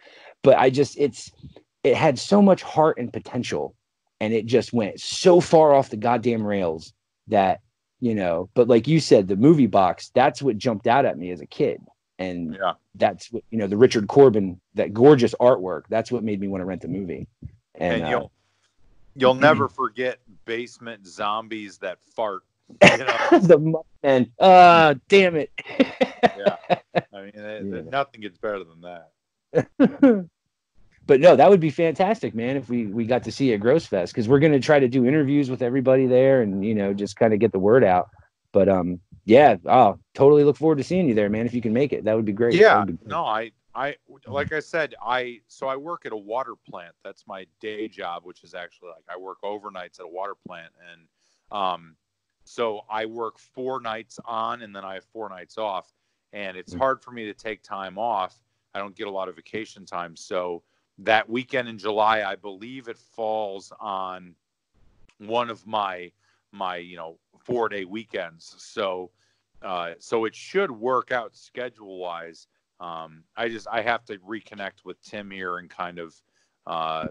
But I just it's it had so much heart and potential, and it just went so far off the goddamn rails that you know. But like you said, the movie box that's what jumped out at me as a kid, and Yeah, that's what you know the Richard Corben that gorgeous artwork. That's what made me want to rent the movie. And, and uh, you'll you'll never forget basement zombies that fart. You know? the and uh damn it. I mean, it- Yeah. nothing gets better than that. but no, that would be fantastic, man. If we we got to see at Gross Fest, because we're gonna try to do interviews with everybody there, and you know, just kind of get the word out. But um, yeah, oh, totally look forward to seeing you there, man. If you can make it, that would be great. Yeah, be great. no, I, I, like I said, I, so I work at a water plant. That's my day job, which is actually like I work overnights at a water plant, and um, so I work four nights on, and then I have four nights off, and it's Mm. hard for me to take time off. I don't get a lot of vacation time, so that weekend in July, I believe it falls on one of my my you know four day weekends. So uh, so it should work out schedule wise. Um, I just I have to reconnect with Tim here and kind of uh,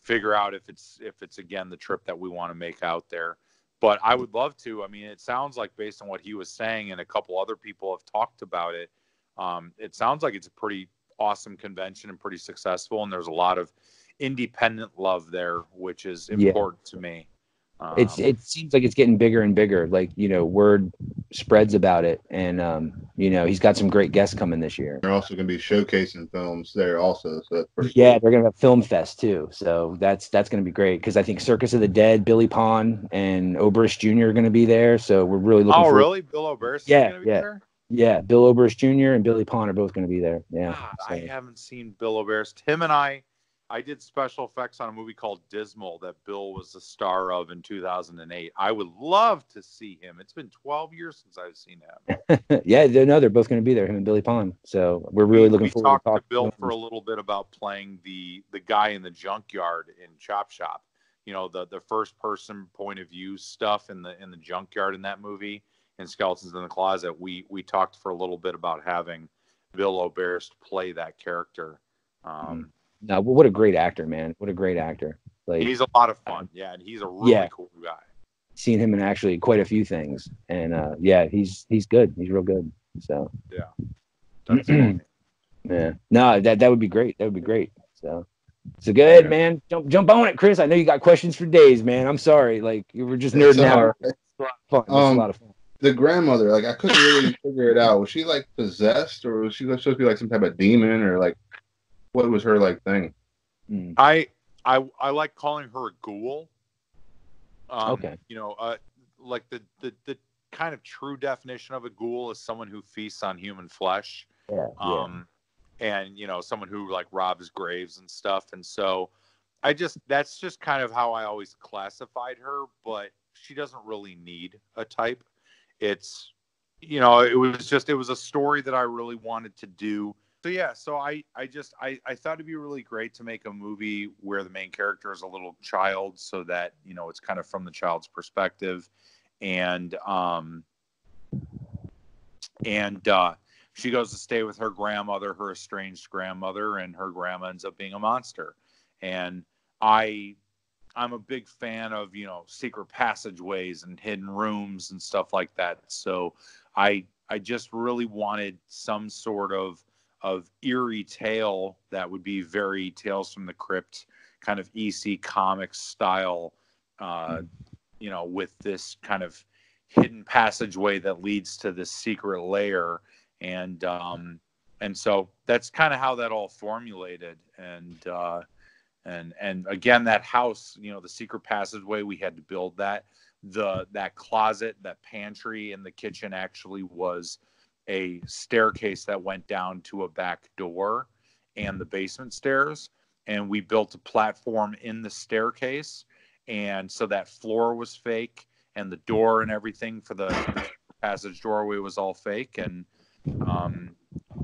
figure out if it's if it's again the trip that we want to make out there. But I would love to. I mean, it sounds like based on what he was saying, and a couple other people have talked about it. Um, it sounds like it's a pretty awesome convention and pretty successful, and there's a lot of independent love there, which is Yeah. important to me. Um, It's it seems like it's getting bigger and bigger. Like you know, word spreads about it, and um, you know, he's got some great guests coming this year. They're also going to be showcasing films there also. So that's pretty Yeah, they're gonna have film fest too, so that's that's gonna be great because I think Circus of the Dead, Billy Pon, and Oberst Jr. are gonna be there. So we're really looking. oh, forward- really? Bill Oberst? Yeah, is gonna be yeah. there? Yeah, Bill Oberst Jr. and Billy Pon are both gonna be there. Yeah. God, so- I haven't seen Bill Oberst. Him and I, I did special effects on a movie called Dismal that Bill was the star of in 2008. I would love to see him. It's been 12 years since I've seen him. yeah, they no, they're both gonna be there. Him and Billy Pon. So we're really we, looking we forward talked to to talking Bill him. for a little bit about playing the the guy in the junkyard in Chop Shop. You know, the the first person point of view stuff in the in the junkyard in that movie in Skeletons in the Closet. We we talked for a little bit about having Bill Oberst play that character. Um, No, but what a great actor, man! What a great actor. Like, He's a lot of fun. Yeah, and he's a really Yeah. cool guy. seen him in actually quite a few things, and uh, yeah, he's he's good. He's real good. So yeah, yeah, no, that that would be great. That would be great. So. So good, Yeah. man. Jump, jump on it, Chris. I know you got questions for days, man. I'm sorry, like you were just It's nerding out. all right. It's a lot of fun. It's Um, a lot of fun. The grandmother, like I couldn't really figure it out. Was she like possessed, or was she supposed to be like some type of demon, or like what was her like thing? Mm. I I I like calling her a ghoul. Um, Okay. You know, uh, like the, the the kind of true definition of a ghoul is someone who feasts on human flesh. Yeah, yeah. um and you know someone who like robs graves and stuff and so i just that's just kind of how i always classified her but she doesn't really need a type it's you know it was just it was a story that i really wanted to do so yeah so i i just i i thought it'd be really great to make a movie where the main character is a little child so that you know it's kind of from the child's perspective and um and uh she goes to stay with her grandmother, her estranged grandmother, and her grandma ends up being a monster. And I I'm a big fan of, you know, secret passageways and hidden rooms and stuff like that. So I I just really wanted some sort of of eerie tale that would be very Tales from the Crypt kind of EC comics style uh, you know, with this kind of hidden passageway that leads to this secret layer and um and so that's kind of how that all formulated. And uh and and again that house you know the secret passageway we had to build that. The that closet that pantry in the kitchen actually was a staircase that went down to a back door and the basement stairs. And we built a platform in the staircase. And so that floor was fake and the door and everything for the passage doorway was all fake. And um,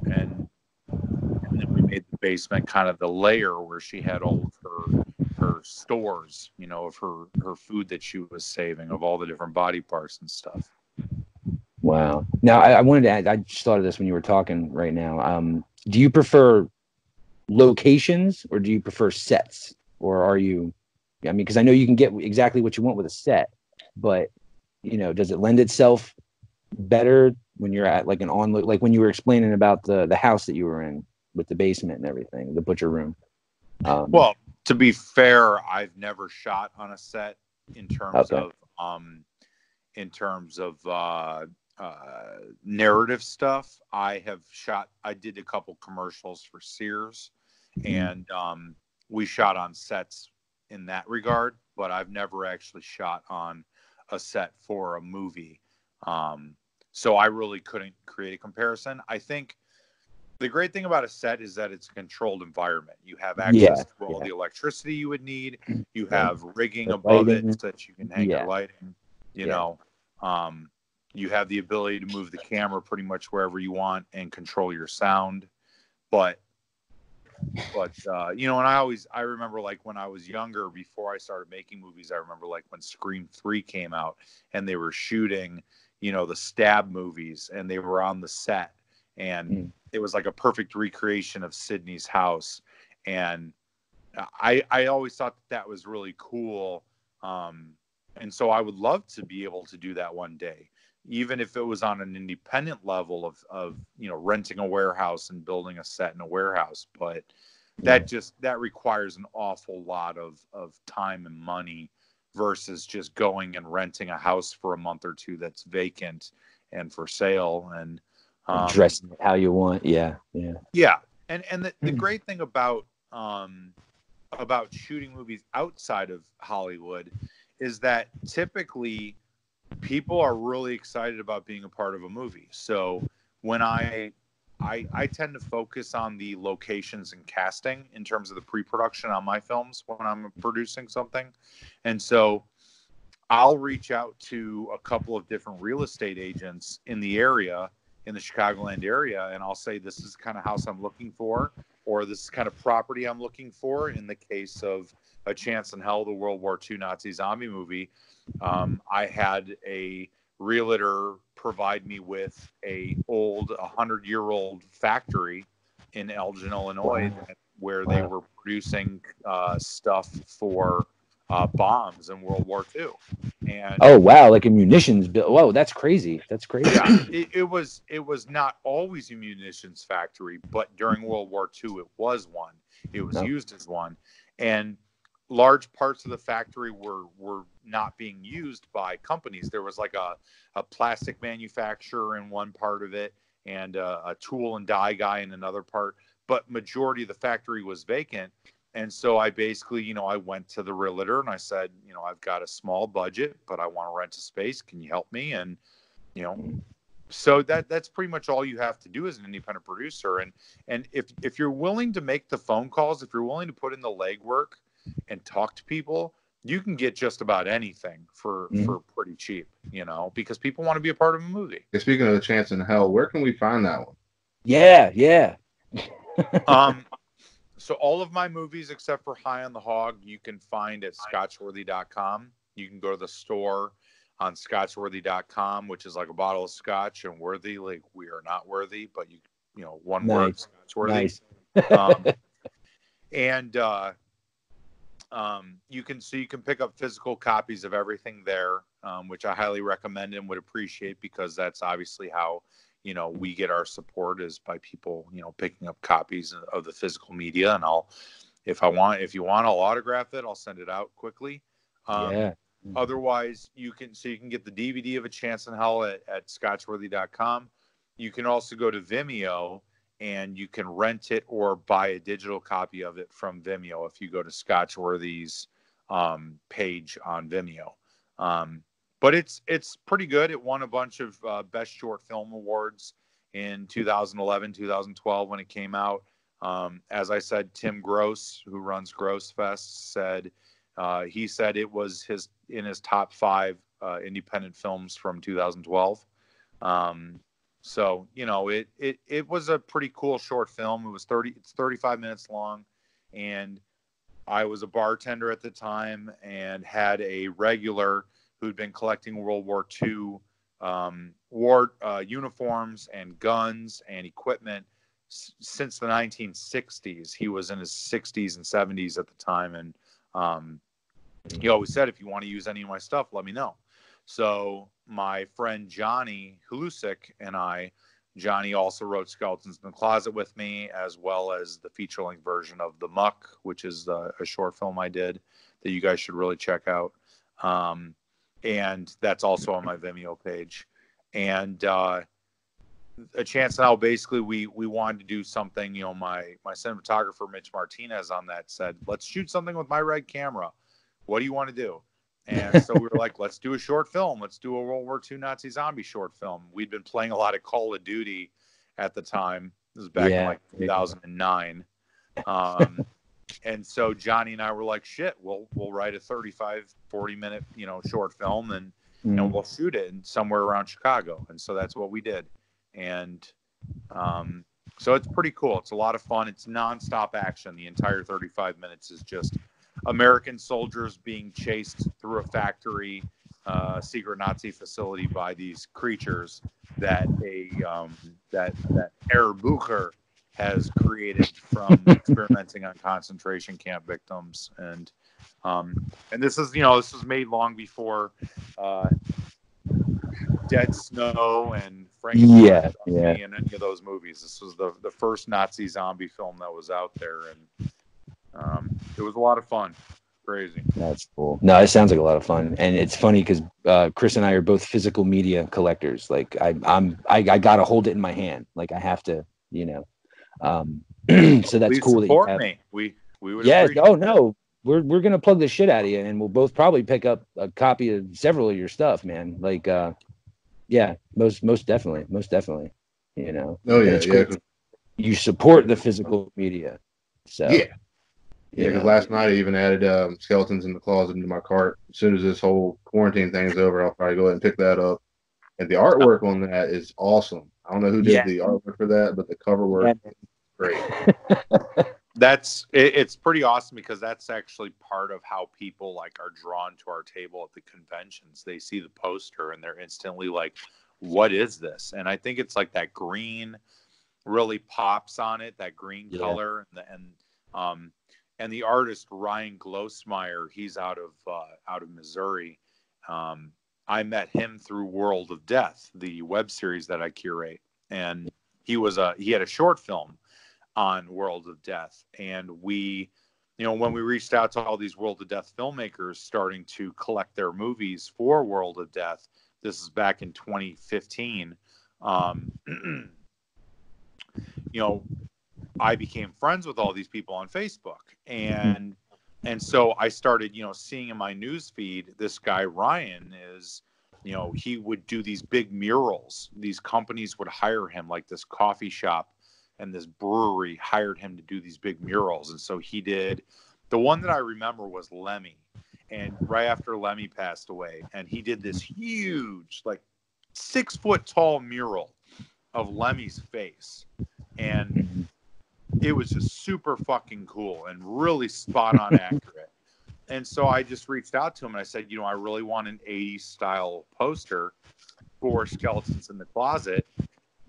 and and then we made the basement kind of the layer where she had all of her her stores, you know, of her her food that she was saving, of all the different body parts and stuff. Wow. Now I, I wanted to add, I just thought of this when you were talking right now. Um, do you prefer locations or do you prefer sets? Or are you I mean, because I know you can get exactly what you want with a set, but you know, does it lend itself better when you're at like an on like when you were explaining about the the house that you were in with the basement and everything, the butcher room? Um, Well, to be fair, I've never shot on a set in terms Okay. of um in terms of uh uh narrative stuff. I have shot I did a couple commercials for Sears and um we shot on sets in that regard, but I've never actually shot on a set for a movie. Um so I really couldn't create a comparison. I think the great thing about a set is that it's a controlled environment. You have access Yeah, to all yeah. the electricity you would need. You have rigging The above lighting. it so that you can hang Yeah. your lighting. You Yeah. know, um, you have the ability to move the camera pretty much wherever you want and control your sound. But, but uh, you know, and I always I remember like when I was younger, before I started making movies, I remember like when Scream Three came out and they were shooting, you know, the stab movies and they were on the set and Mm. it was like a perfect recreation of Sidney's house and I I always thought that, that was really cool um and so I would love to be able to do that one day even if it was on an independent level of of you know renting a warehouse and building a set in a warehouse but that just that requires an awful lot of of time and money versus just going and renting a house for a month or two that's vacant and for sale and um, dressing it how you want. Yeah, yeah. yeah, and and the, the Hmm. great thing about um about shooting movies outside of Hollywood is that typically people are really excited about being a part of a movie. So when I I I tend to focus on the locations and casting in terms of the pre-production on my films when I'm producing something. And so I'll reach out to a couple of different real estate agents in the area in the Chicagoland area, and I'll say this is the kind of house I'm looking for, or this kind of property I'm looking for. In the case of A Chance in Hell, the World War II Nazi zombie movie, um, I had a realtor provide me with a old, a hundred year old factory in Elgin, Illinois, where they were producing uh, stuff for uh, bombs in World War II. And Oh wow, like a munitions bill. Whoa, that's crazy. That's crazy. yeah, it, it was it was not always a munitions factory, but during World War II it was one. It was No. used as one, and large parts of the factory were were not being used by companies. There was like a a plastic manufacturer in one part of it, and a, a tool and die guy in another part. But majority of the factory was vacant, and so I basically, you know, I went to the realtor and I said, you know, I've got a small budget, but I want to rent a space. Can you help me? And you know, so that that's pretty much all you have to do as an independent producer. And and if if you're willing to make the phone calls, if you're willing to put in the legwork and talk to people, you can get just about anything for Mhm. for pretty cheap. You know, because people want to be a part of a movie. Okay, speaking of the chance in hell, where can we find that one? Yeah, yeah. um so all of my movies except for high on the hog you can find at scotchworthy.com you can go to the store on scotchworthy.com which is like a bottle of scotch and worthy like we are not worthy but you you know one word Nice. scotchworthy Nice. um, and uh, um, you can so you can pick up physical copies of everything there, um, which I highly recommend and would appreciate because that's obviously how you know we get our support is by people you know picking up copies of the physical media. And I'll if I want if you want I'll autograph it. I'll send it out quickly. Um, yeah. Otherwise, you can so you can get the DVD of A Chance in Hell at, at scotchworthy.com. You can also go to Vimeo and you can rent it or buy a digital copy of it from Vimeo if you go to Scotchworthy's um, page on Vimeo. Um, but it's it's pretty good. It won a bunch of uh, best short film awards in 2011, 2012 when it came out. Um, as I said, Tim Gross, who runs Gross Fest, said uh, he said it was his in his top five uh, independent films from 2012. Um, so you know, it it it was a pretty cool short film. It was 30 it's 35 minutes long, and I was a bartender at the time and had a regular who'd been collecting World War II um, war uh, uniforms and guns and equipment s- since the 1960s. He was in his 60s and 70s at the time, and um, he always said, "If you want to use any of my stuff, let me know." So my friend Johnny Hulusik and I, Johnny also wrote Skeletons in the Closet with me, as well as the feature length version of The Muck, which is uh, a short film I did that you guys should really check out. Um, and that's also on my Vimeo page. And uh, a chance now, basically, we we wanted to do something. You know, my my cinematographer Mitch Martinez on that said, "Let's shoot something with my red camera. What do you want to do?" And so we were like, let's do a short film. Let's do a World War II Nazi zombie short film. We'd been playing a lot of Call of Duty at the time. This was back in like 2009. Um, and so Johnny and I were like, shit, we'll, we'll write a 35, 40 minute, you know, short film and, Mm. and we'll shoot it in somewhere around Chicago. And so that's what we did. And um, so it's pretty cool. It's a lot of fun. It's nonstop action. The entire 35 minutes is just American soldiers being chased through a factory, uh, secret Nazi facility by these creatures that a um, that that Herr Bucher has created from experimenting on concentration camp victims, and um, and this is you know this was made long before uh, Dead Snow and Frankenstein Yeah, yeah. and any of those movies. This was the the first Nazi zombie film that was out there, and um, it was a lot of fun. Crazy. That's cool. No, it sounds like a lot of fun, and it's funny because uh, Chris and I are both physical media collectors. Like I, I'm, I, I gotta hold it in my hand. Like I have to, you know. Um, so that's Please cool. That you have, me. We we would. yeah. Oh no, we're we're gonna plug the shit out of you, and we'll both probably pick up a copy of several of your stuff, man. Like, uh, yeah, most most definitely, most definitely. You know. Oh yeah, It's yeah, cool. You support the physical media. So yeah. Yeah, because last night I even added um, skeletons in the closet into my cart. As soon as this whole quarantine thing is over, I'll probably go ahead and pick that up. And the artwork on that is awesome. I don't know who did Yeah. the artwork for that, but the cover work is great. That's it, it's pretty awesome because that's actually part of how people like are drawn to our table at the conventions. They see the poster and they're instantly like, "What is this?" And I think it's like that green really pops on it, that green Yeah. color, and the, and um, and the artist Ryan Glosmeyer, he's out of uh, out of Missouri. Um, I met him through World of Death, the web series that I curate, and he was a he had a short film on World of Death, and we, you know, when we reached out to all these World of Death filmmakers starting to collect their movies for World of Death, this is back in 2015. Um, you know, I became friends with all these people on Facebook, and and so I started, you know, seeing in my news feed this guy Ryan is, you know, he would do these big murals. These companies would hire him, like this coffee shop and this brewery hired him to do these big murals, and so he did. The one that I remember was Lemmy, and right after Lemmy passed away, and he did this huge, like six foot tall mural of Lemmy's face, and mm-hmm. It was just super fucking cool and really spot on accurate. And so I just reached out to him and I said, you know, I really want an 80s style poster for Skeletons in the Closet.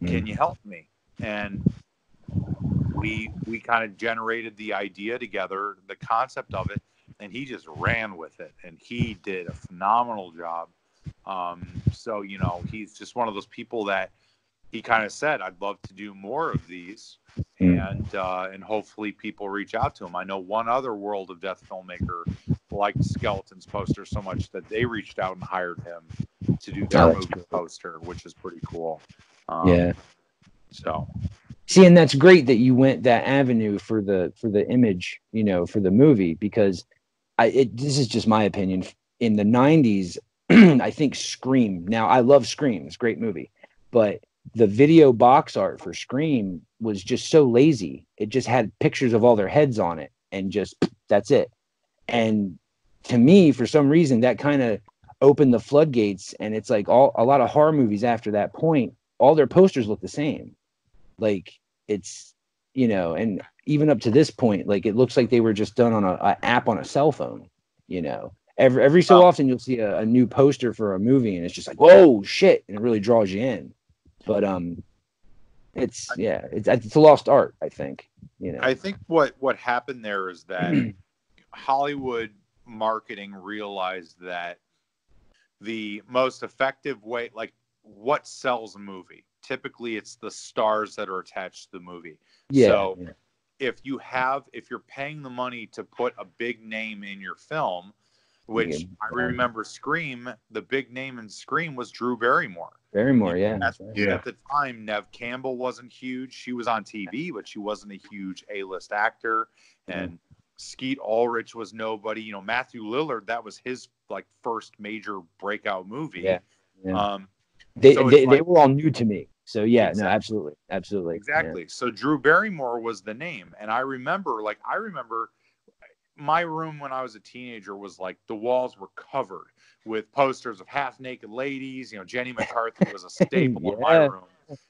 Can you help me? And we we kind of generated the idea together, the concept of it, and he just ran with it and he did a phenomenal job. Um, so you know, he's just one of those people that he kind of said, "I'd love to do more of these," mm. and uh, and hopefully people reach out to him. I know one other World of Death filmmaker liked Skeletons poster so much that they reached out and hired him to do their oh, movie cool. poster, which is pretty cool. Um, yeah. So. See, and that's great that you went that avenue for the for the image, you know, for the movie because I it, this is just my opinion. In the '90s, I think Scream. Now I love Scream; it's a great movie, but the video box art for Scream was just so lazy. It just had pictures of all their heads on it and just that's it. And to me, for some reason, that kind of opened the floodgates. And it's like all a lot of horror movies after that point, all their posters look the same. Like it's you know, and even up to this point, like it looks like they were just done on a, a app on a cell phone, you know. Every every so often you'll see a, a new poster for a movie and it's just like, whoa, shit, and it really draws you in but um it's yeah it's it's a lost art i think you know i think what what happened there is that hollywood marketing realized that the most effective way like what sells a movie typically it's the stars that are attached to the movie yeah, so yeah. if you have if you're paying the money to put a big name in your film which yeah. I remember Scream, the big name in Scream was Drew Barrymore. Barrymore, yeah. At, yeah. at the time, Neve Campbell wasn't huge. She was on TV, but she wasn't a huge A list actor. And mm. Skeet Ulrich was nobody. You know, Matthew Lillard, that was his like first major breakout movie. Yeah. yeah. Um, they, so they, like, they were all new to me. So yeah, exactly. no, absolutely, absolutely, exactly. Yeah. So Drew Barrymore was the name, and I remember, like, I remember my room when I was a teenager was like the walls were covered with posters of half naked ladies. You know, Jenny McCarthy was a staple yeah. in my room.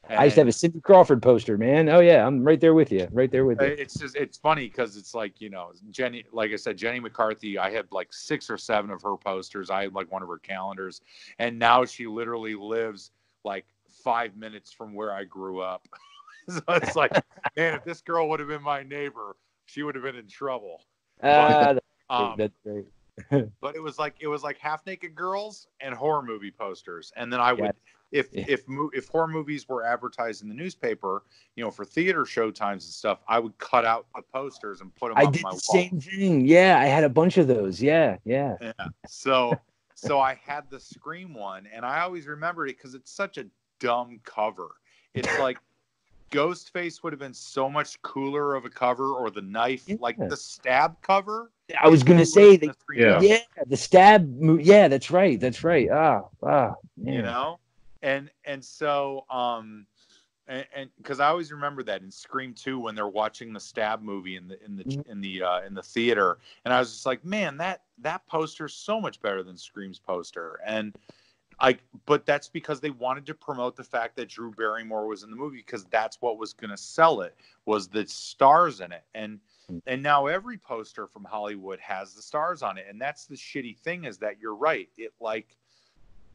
And I used to have a Cindy Crawford poster, man. Oh yeah, I'm right there with you, right there with you. It's just it's funny because it's like you know Jenny, like I said, Jenny McCarthy. I had like six or seven of her posters. I had like one of her calendars, and now she literally lives like five minutes from where I grew up. so it's like, man, if this girl would have been my neighbor, she would have been in trouble. Uh, um, that's great. but it was like it was like half naked girls and horror movie posters, and then I would. If yeah. if if horror movies were advertised in the newspaper, you know, for theater showtimes and stuff, I would cut out the posters and put them. I did the wall. same thing. Yeah, I had a bunch of those. Yeah, yeah. Yeah. So so I had the Scream one, and I always remembered it because it's such a dumb cover. It's like Ghostface would have been so much cooler of a cover, or the knife, yeah. like the stab cover. I was gonna say the, yeah. yeah, the stab. Yeah, that's right. That's right. Ah, ah. Man. You know, and and so um, and because I always remember that in Scream Two when they're watching the stab movie in the in the mm-hmm. in the uh, in the theater, and I was just like, man, that that poster is so much better than Scream's poster, and I, but that's because they wanted to promote the fact that Drew Barrymore was in the movie because that's what was going to sell it was the stars in it, and. And now every poster from Hollywood has the stars on it, and that's the shitty thing is that you're right. It like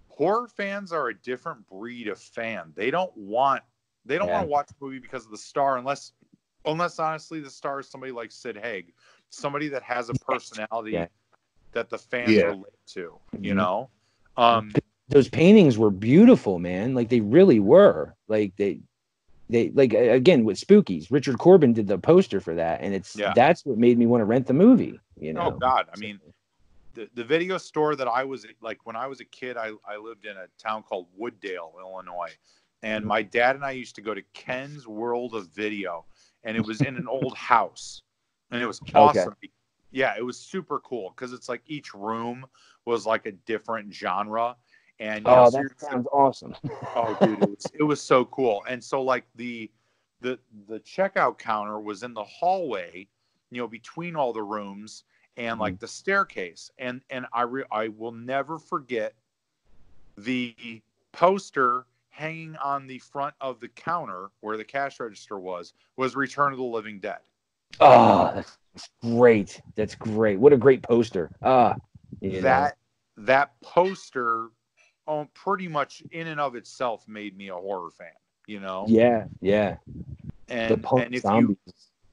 horror fans are a different breed of fan. They don't want they don't yeah. want to watch a movie because of the star unless unless honestly the star is somebody like Sid Haig, somebody that has a personality Yeah. that the fans Yeah. relate to. You Mhm. know, um, those paintings were beautiful, man. Like they really were. Like they they like again with Spookies. Richard Corben did the poster for that, and it's Yeah. that's what made me want to rent the movie. You know. oh God, I mean, the, the video store that I was like when I was a kid, I, I lived in a town called Wooddale, Illinois. And Mhm. my dad and I used to go to Ken's World of Video, and it was in an old house. And it was awesome. Yeah, it was super cool because it's like each room was like a different genre. And know, Oh, so that sounds awesome. oh dude it was, it was so cool and so like the the the checkout counter was in the hallway you know between all the rooms and like the staircase and and i re- i will never forget the poster hanging on the front of the counter where the cash register was was return of the living dead Oh, that's great. That's great. What a great poster. Ah, know. that that poster um, pretty much in and of itself made me a horror fan you know Yeah, yeah. and the punk and if you zombies.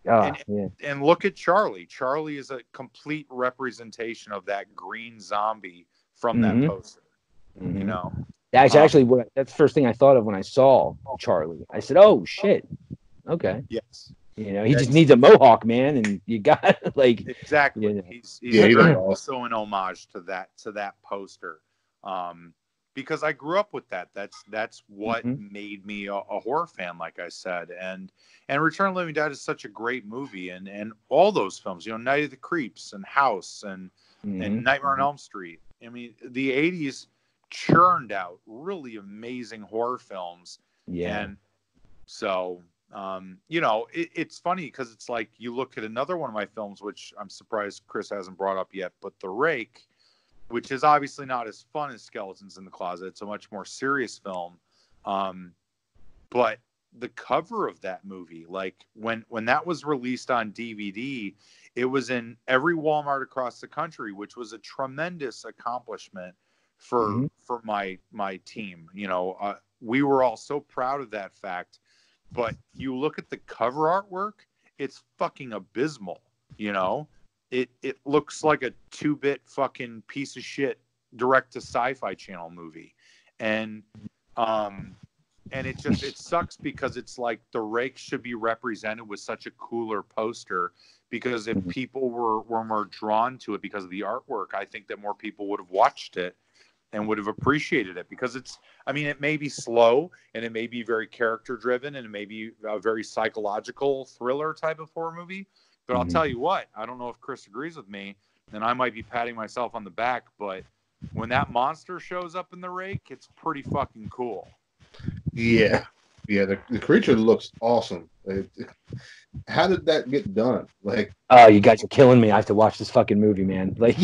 Ah, and- yeah. and look at Charlie. Charlie is a complete representation of that green zombie from Mhm. that poster. You Mhm. know, That's Um, actually what that's the first thing I thought of when I saw Charlie. I said, "Oh shit, okay." yes, You know, he Yeah, just needs a mohawk, man, and you got like, exactly. Yeah. He's, he's Yeah, he's very awesome. also an homage to that to that poster, um, because I grew up with that. That's that's what Mhm. made me a, a horror fan, like I said. And and Return of the Living Dead is such a great movie, and and all those films, you know, Night of the Creeps and House and Mhm. and Nightmare on Elm Street. I mean, the '80s churned out really amazing horror films, yeah, and so um, you know, it, it's funny because it's like you look at another one of my films, which I'm surprised Chris hasn't brought up yet, but The Rake, which is obviously not as fun as Skeletons in the Closet. It's a much more serious film, um, but the cover of that movie, like when when that was released on DVD, it was in every Walmart across the country, which was a tremendous accomplishment for Mhm. for my my team. You know, uh, we were all so proud of that fact. But you look at the cover artwork, it's fucking abysmal. You know, it it looks like a two bit fucking piece of shit direct to sci-fi channel movie, and um, and it just it sucks because it's like the rake should be represented with such a cooler poster because if Mhm. people were were more drawn to it because of the artwork, I think that more people would have watched it and would have appreciated it because it's I mean it may be slow and it may be very character driven and it may be a very psychological thriller type of horror movie. But I'll Mhm. tell you what, I don't know if Chris agrees with me, and I might be patting myself on the back, but when that monster shows up in the rake, it's pretty fucking cool. Yeah, yeah. The, the creature looks awesome. It- how did that get done? Like, oh, you guys are killing me. I have to watch this fucking movie, man. Like,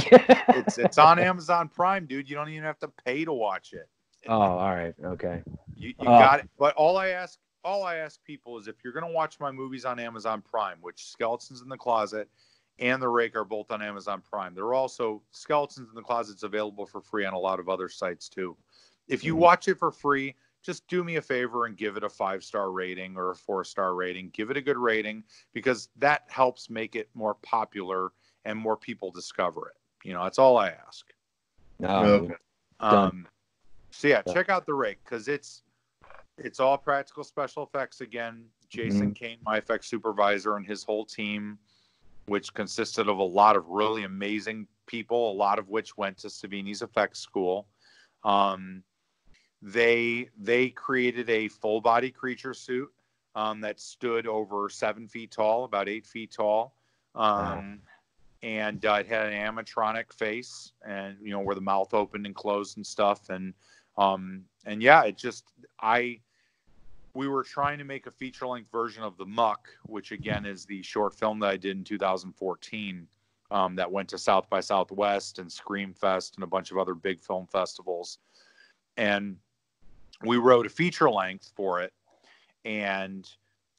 It's it's on Amazon Prime, dude. You don't even have to pay to watch it. oh, all right, okay, You, you Oh. got it. But all I ask, all I ask people is if you're gonna watch my movies on Amazon Prime, which Skeletons in the Closet and The Rake are both on Amazon Prime. They're also Skeletons in the Closet's available for free on a lot of other sites too. If you Mhm. watch it for free, just do me a favor and give it a five star rating or a four star rating. Give it a good rating because that helps make it more popular and more people discover it. You know, that's all I ask. Okay. Done. Um, so yeah, Done. check out the rake because it's it's all practical special effects again. Jason Mm-hmm. Kane, my effects supervisor, and his whole team, which consisted of a lot of really amazing people, a lot of which went to Savini's effects school. Um, they they created a full body creature suit um, that stood over seven feet tall, about eight feet tall. Um, and uh, it had an animatronic face and you know where the mouth opened and closed and stuff and um and yeah it just i we were trying to make a feature length version of the muck which again is the short film that i did in 2014 um, that went to south by southwest and scream fest and a bunch of other big film festivals. And we wrote a feature length for it and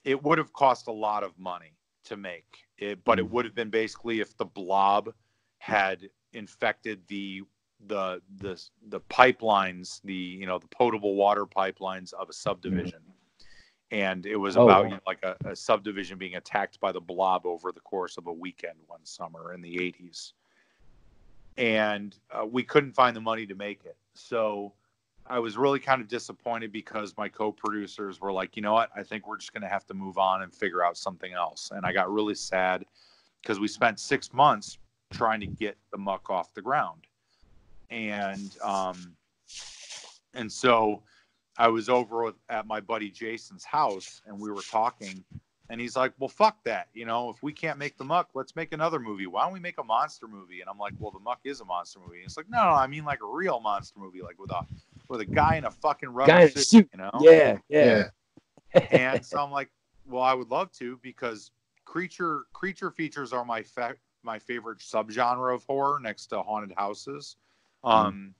it would have cost a lot of money to make. It, but it would have been basically if the blob had infected the the the the pipelines, the you know the potable water pipelines of a subdivision, and it was Oh, about you know, like a, a subdivision being attacked by the blob over the course of a weekend one summer in the 80s and uh, we couldn't find the money to make it. So i was really kind of disappointed because my co-producers were like you know what? I think we're just going to have to move on and figure out something else. And i got really sad because we spent six months trying to get the muck off the ground. And um and so I was over at my buddy Jason's house and we were talking and he's like, "Well, fuck that. You know, if we can't make the muck, let's make another movie. Why don't we make a monster movie?" And I'm like, "Well, the muck is a monster movie." And he's like, "No, no, I mean like a real monster movie like with a with a guy in a fucking rubber Guy suit, suit. you know?" Yeah, yeah. Yeah. and so I'm like, well, I would love to because creature creature features are my fa- my favorite subgenre of horror next to haunted houses. Um,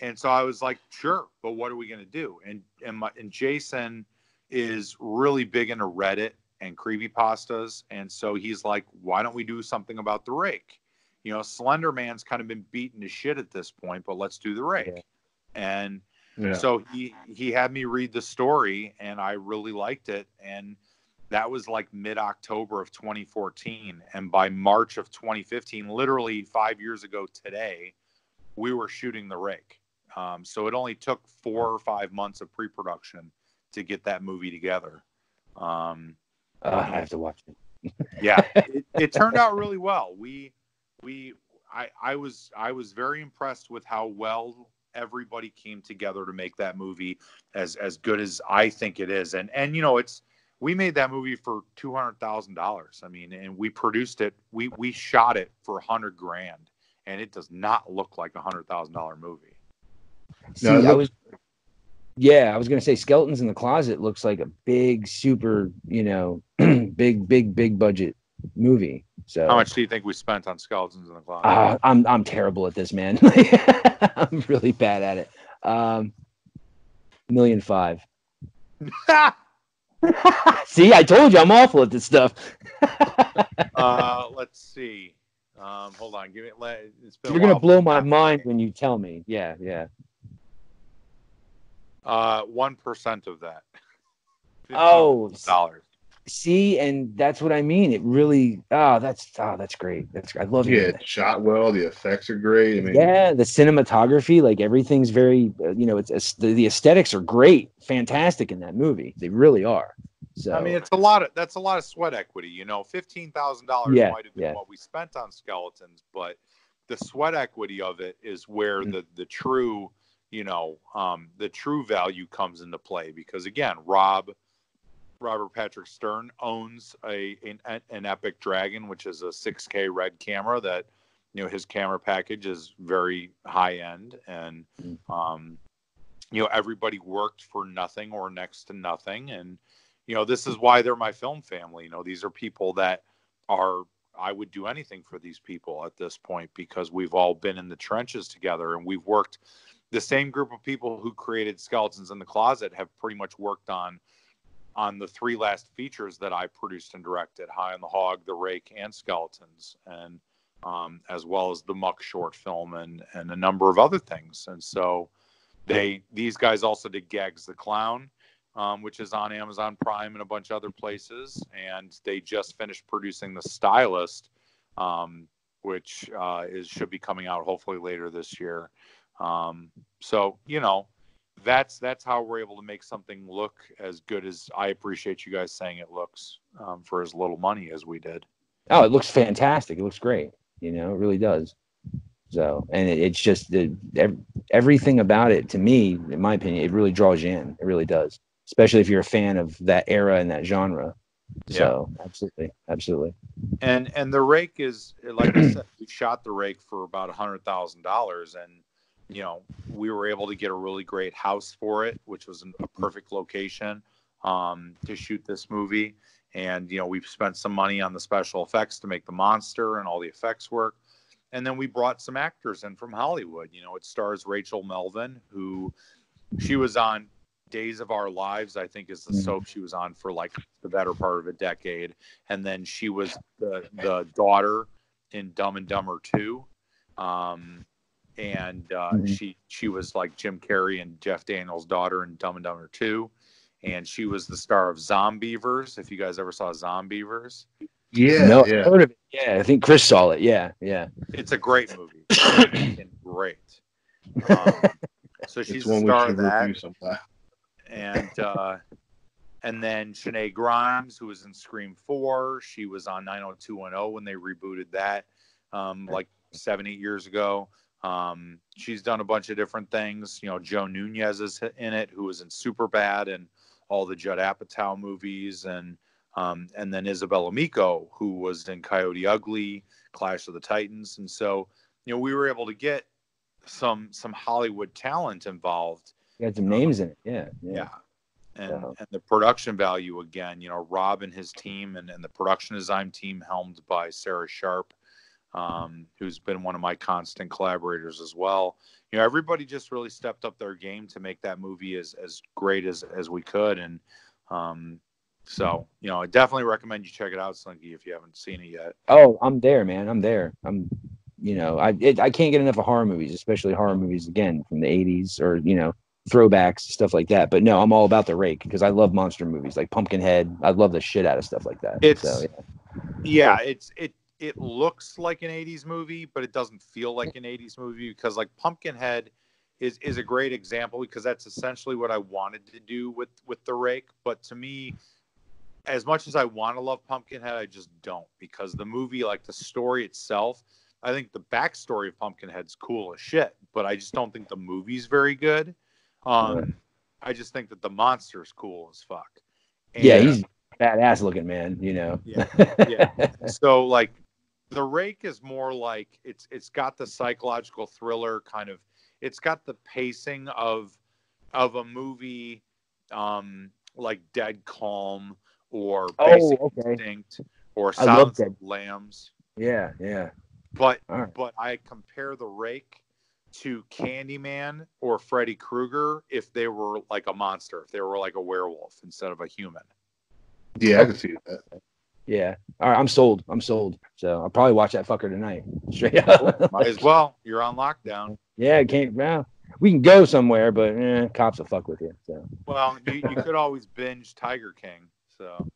and so I was like, sure, but what are we gonna do? And and my and Jason is really big into Reddit and creepy pastas, and so he's like, why don't we do something about the rake? You know, Slender Man's kind of been beaten to shit at this point, but let's do the rake. Yeah. And Yeah. so he he had me read the story and I really liked it and that was like mid October of 2014 and by March of 2015 literally 5 years ago today we were shooting the rake. Um, so it only took 4 or 5 months of pre-production to get that movie together. Um, Uh, I have to watch it. yeah it, it turned out really well. We we I, I was i was very impressed with how well everybody came together to make that movie as as good as i think it is. And and you know it's we made that movie for two hundred thousand dollars. I mean and we produced it. We we shot it for a hundred grand and it does not look like a hundred thousand dollar movie See, No, I was. Yeah, I was gonna say Skeletons in the Closet looks like a big, super, you know, big, big, big budget movie. So how much do you think we spent on skeletons in the closet Uh, I'm I'm terrible at this, man. I'm really bad at it. Um, million five. See, I told you I'm awful at this stuff. uh let's see um hold on give it let, it's been You're gonna blow my mind when you tell me. Yeah, yeah. Uh, one percent of that. Oh, dollars. see, and that's what I mean. It really. Oh, that's oh, that's great. That's I love yeah, it. it's shot well. The effects are great. I mean, Yeah, the cinematography, like everything's very, uh, you know, it's, it's the, the aesthetics are great, fantastic in that movie. They really are. So I mean, it's a lot of that's a lot of sweat equity. You know, fifteen thousand dollars might have been yeah. what we spent on skeletons, but the sweat equity of it is where Mm. the the true, you know, um, the true value comes into play. Because again, Rob, Robert Patrick Stern owns a an, an Epic Dragon, which is a 6K red camera that, you know, his camera package is very high end, and Mm. um, you know, everybody worked for nothing or next to nothing, and you know this is why they're my film family you know these are people that are i would do anything for these people at this point because we've all been in the trenches together and we've worked the same group of people who created skeletons in the closet have pretty much worked on on the three last features that i produced and directed high on the hog the rake and skeletons and um, as well as the muck short film and and a number of other things and so they these guys also did gags the clown um, which is on Amazon Prime and a bunch of other places. And they just finished producing The Stylist, um, which uh, is should be coming out hopefully later this year. Um, so you know, that's that's how we're able to make something look as good as I appreciate you guys saying it looks um, for as little money as we did. oh, it looks fantastic. It looks great. You know, it really does. So, and it, it's just the ev- everything about it to me, in my opinion, it really draws you in. It really does, especially if you're a fan of that era and that genre. So, absolutely, absolutely. and and the rake is like I said, we shot the rake for about a hundred thousand dollars, and you know we were able to get a really great house for it, which was a perfect location um, to shoot this movie. And you know we've spent some money on the special effects to make the monster and all the effects work, and then we brought some actors in from Hollywood. You know it stars Rachel Melvin, who she was on Days of Our Lives, I think is the Mhm. soap she was on for like the better part of a decade and then she was the the daughter in Dumb and Dumber Two, um, and uh, Mhm. she she was like Jim Carrey and Jeff Daniels' daughter in Dumb and Dumber Two, and she was the star of Zombeavers. If you guys ever saw Zombeavers, Yeah, no, yeah. I heard of it. Yeah, I think Chris saw it. Yeah, yeah. it's a great movie. Fucking great. Um, so she's the one star of that. and uh, and then Shenae Grimes, who was in Scream Four, she was on 90210 when they rebooted that, um, like seven eight years ago. Um, she's done a bunch of different things. You know, Joe Nunez is in it, who was in Superbad and all the Judd Apatow movies, and um, and then Isabella Miko, who was in Coyote Ugly, Clash of the Titans, and so you know we were able to get some some Hollywood talent involved You had some names in it. Yeah, yeah. yeah. And, Yeah. and the production value again, you know, Rob and his team and, and the production design team helmed by Sarah Sharp, um, who's been one of my constant collaborators as well. You know, everybody just really stepped up their game to make that movie as, as great as, as we could. And um, so, you know, I definitely recommend you check it out, Slinky, if you haven't seen it yet. Oh, I'm there, man. I'm there. I'm, you know, I it, I can't get enough of horror movies, especially horror movies again from the '80s or you know throwbacks stuff like that. But no, I'm all about the rake because I love monster movies like Pumpkinhead. I love the shit out of stuff like that. It's so, yeah. yeah, it's it it looks like an 80s movie, but it doesn't feel like an 80s movie because like Pumpkinhead is is a great example because that's essentially what I wanted to do with with the rake. But to me, as much as I want to love Pumpkinhead, I just don't because the movie, like the story itself, I think the backstory of Pumpkinhead's cool as shit, but I just don't think the movie's very good. Um, Right. I just think that the monster's cool as fuck. yeah, he's badass looking, man. You know. Yeah, yeah. so like the rake is more like it's it's got the psychological thriller kind of it's got the pacing of of a movie um like dead calm or Oh, okay. instinct or I love silence Dead- of lambs yeah, yeah. but All right. but i compare the rake to candyman or freddy krueger if they were like a monster if they were like a werewolf instead of a human Yeah, I can see that. Yeah. All right, I'm sold. I'm sold. So I'll probably watch that fucker tonight. Straight up. might as well you're on lockdown yeah, can't. Well, we can go somewhere, but eh, cops will fuck with you. So Well, you, you could always binge Tiger King. So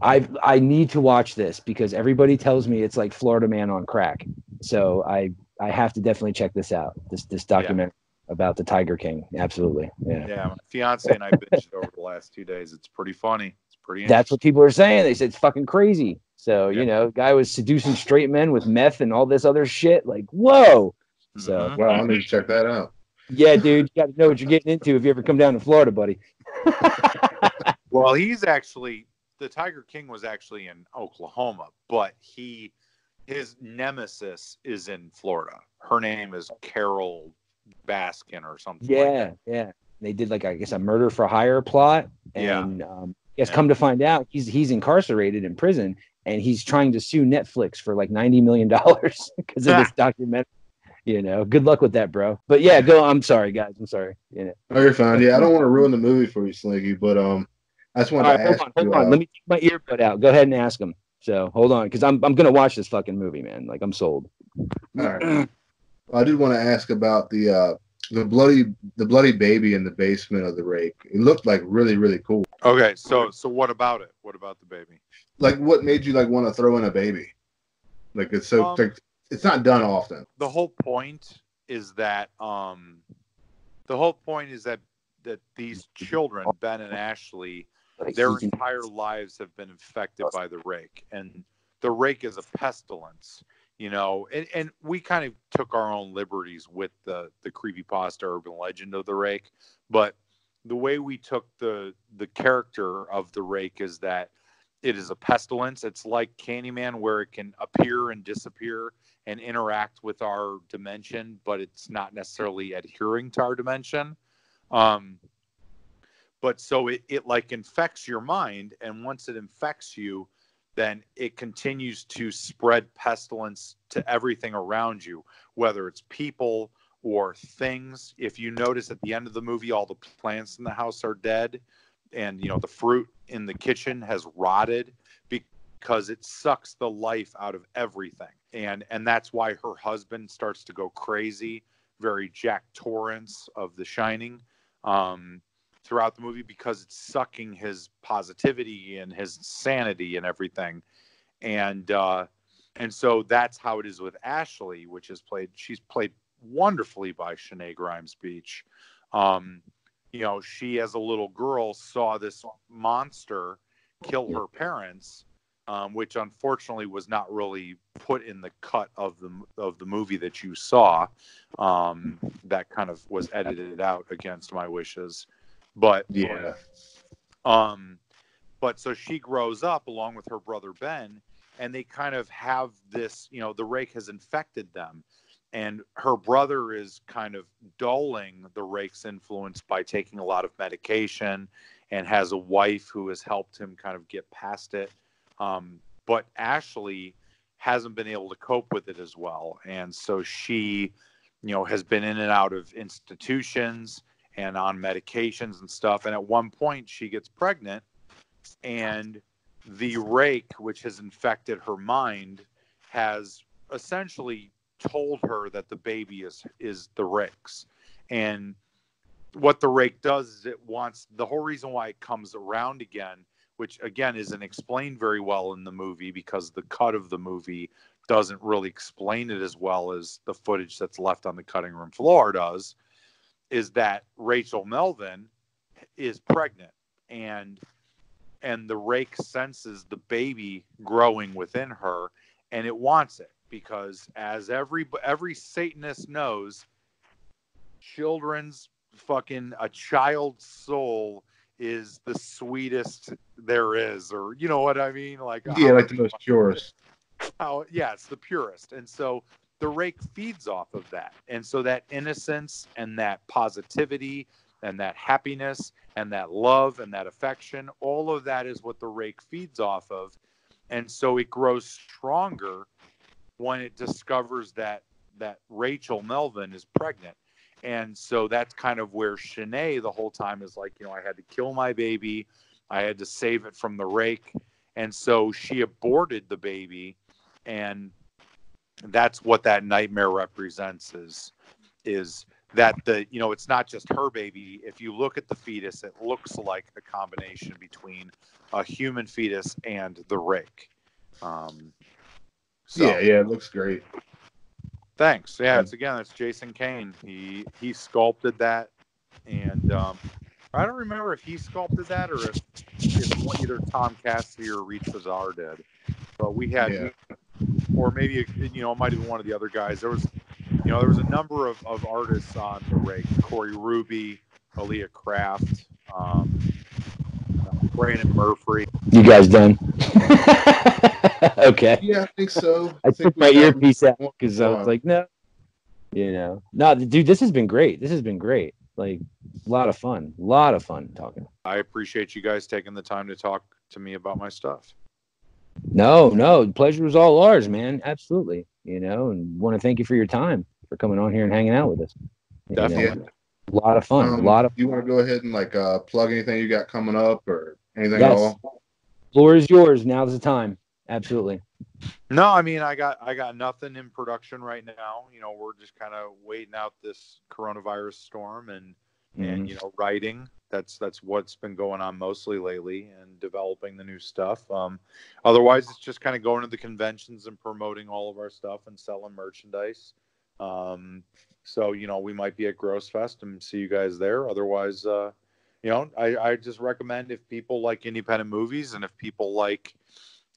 I I need to watch this because everybody tells me it's like Florida Man on crack. So I I have to definitely check this out. This this documentary about the Tiger King. Absolutely. Yeah. yeah, my fiance and I binged it over the last two days. It's pretty funny. It's pretty. That's what people are saying. They said it's fucking crazy. So, Yeah. you know, guy was seducing straight men with meth and all this other shit. Like, whoa. So Mhm. Well, I need to check that out. yeah, dude, you gotta know what you're getting into if you ever come down to Florida, buddy. Well, he's actually the Tiger King was actually in Oklahoma, but he his nemesis is in Florida. Her name is Carole Baskin or something. like Yeah, yeah. They did like I guess a murder for hire plot, Yeah. and um, yes, Yeah. come to find out, he's he's incarcerated in prison, and he's trying to sue Netflix for like ninety million dollars because of this documentary. You know, good luck with that, bro. But yeah, go. I'm sorry, guys. I'm sorry. You know. Oh, you're fine. Yeah, I don't want to ruin the movie for you, Slinky, but um, I just All wanted right, to hold ask on, hold you. on. uh, Let me take my earbud out. Go ahead and ask him. So hold on, because I'm I'm gonna watch this fucking movie, man. Like I'm sold. all right. I did want to ask about the uh, the bloody the bloody baby in the basement of the rake. It looked like really really cool. Okay, so so what about it? What about the baby? Like, what made you like want to throw in a baby? Like, it's so Um, like it's not done often. the whole point is that um the whole point is that that these children ben and ashley their entire lives have been infected by the rake and the rake is a pestilence you know and, and we kind of took our own liberties with the the creepypasta urban legend of the rake but the way we took the the character of the rake is that it is a pestilence. It's like candyman where it can appear and disappear and interact with our dimension but it's not necessarily adhering to our dimension. Um but so it, it like infects your mind and once it infects you then it continues to spread pestilence to everything around you whether it's people or things. If you notice at the end of the movie all the plants in the house are dead and you know the fruit in the kitchen has rotted because it sucks the life out of everything. And and that's why her husband starts to go crazy very jack torrance of the shining. Um throughout the movie because it's sucking his positivity and his sanity and everything. And uh, and so that's how it is with Ashley, which is played. She's played wonderfully by Shenae Grimes Beech. Um, you know, she as a little girl saw this monster kill her parents, um, which unfortunately was not really put in the cut of the of the movie that you saw. Um, that kind of was edited out against my wishes, but Yeah. um, but so she grows up along with her brother Ben, and they kind of have this, you know, the rake has infected them. And her brother is kind of dulling the rake's influence by taking a lot of medication and has a wife who has helped him kind of get past it. Um, but Ashley hasn't been able to cope with it as well. And so she, you know, has been in and out of institutions and on medications and stuff. And at one point, she gets pregnant, and the rake, which has infected her mind, has essentially told her that the baby is is the rake's. And what the rake does is it wants the whole reason why it comes around again, which again isn't explained very well in the movie because the cut of the movie doesn't really explain it as well as the footage that's left on the cutting room floor does is that Rachel Melvin is pregnant and and the rake senses the baby growing within her and it wants it because as every every satanist knows children's fucking a child's soul is the sweetest there is or you know what i mean like Yeah, like the most purest. how yeah it's the purest and so the rake feeds off of that and so that innocence and that positivity and that happiness and that love and that affection all of that is what the rake feeds off of and so it grows stronger when it discovers that that rachel melvin is pregnant and so that's kind of where Shenae the whole time is like, you know, I had to kill my baby. I had to save it from the rake. And so she aborted the baby. And that's what that nightmare represents is is that the you know it's not just her baby. If you look at the fetus it looks like a combination between a human fetus and the rake. Um so Yeah, yeah, it looks great. thanks. Yeah it's again it's jason kane. He he sculpted that. And um i don't remember if he sculpted that or if, if either tom cassidy or reed Cesar did but we had Yeah. Or maybe you know it might have been one of the other guys. There was, you know, there was a number of, of artists on the rake: Corey Ruby, Aaliyah Kraft, um, Brandon Murphy. You guys done? okay. Yeah, I think so. I think took my earpiece out because I was like, no, you know, no, dude, this has been great. This has been great. Like, a lot of fun. A lot of fun talking. I appreciate you guys taking the time to talk to me about my stuff. No, no, the pleasure was all ours, man. Absolutely. You know, and want to thank you for your time for coming on here and hanging out with us. You know, Definitely. a lot of fun. Um, a lot of You want to go ahead and like uh, plug anything you got coming up or anything at all? Floor is yours. Now's the time. Absolutely. No, I mean I got I got nothing in production right now. You know, we're just kind of waiting out this coronavirus storm and and Mhm. you know writing. That's that's what's been going on mostly lately and developing the new stuff. Um otherwise it's just kind of going to the conventions and promoting all of our stuff and selling merchandise. Um so you know we might be at gross fest and see you guys there. Otherwise uh you know i i just recommend if people like independent movies and if people like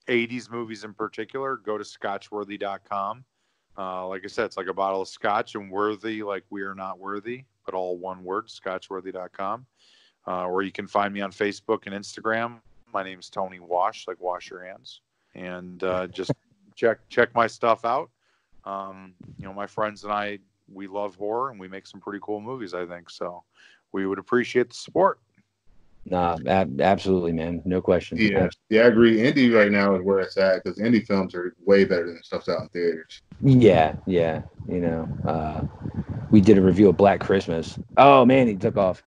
80s movies in particular go to scotchworthy.com uh, like I said, it's like a bottle of scotch and worthy, like we are not worthy, but all one word, scotchworthy.com. Uh, or you can find me on Facebook and Instagram. My name's Tony Wash, like wash your hands. And uh, just check check my stuff out. Um, you know, my friends and I, we love horror and we make some pretty cool movies, I think. So we would appreciate the support. Nah, ab- absolutely, man. No question. Yeah, yeah, I agree. Indie right now is where it's at because indie films are way better than stuff's out in theaters. Yeah, yeah. You know, uh, we did a review of Black Christmas. Oh man, he took off.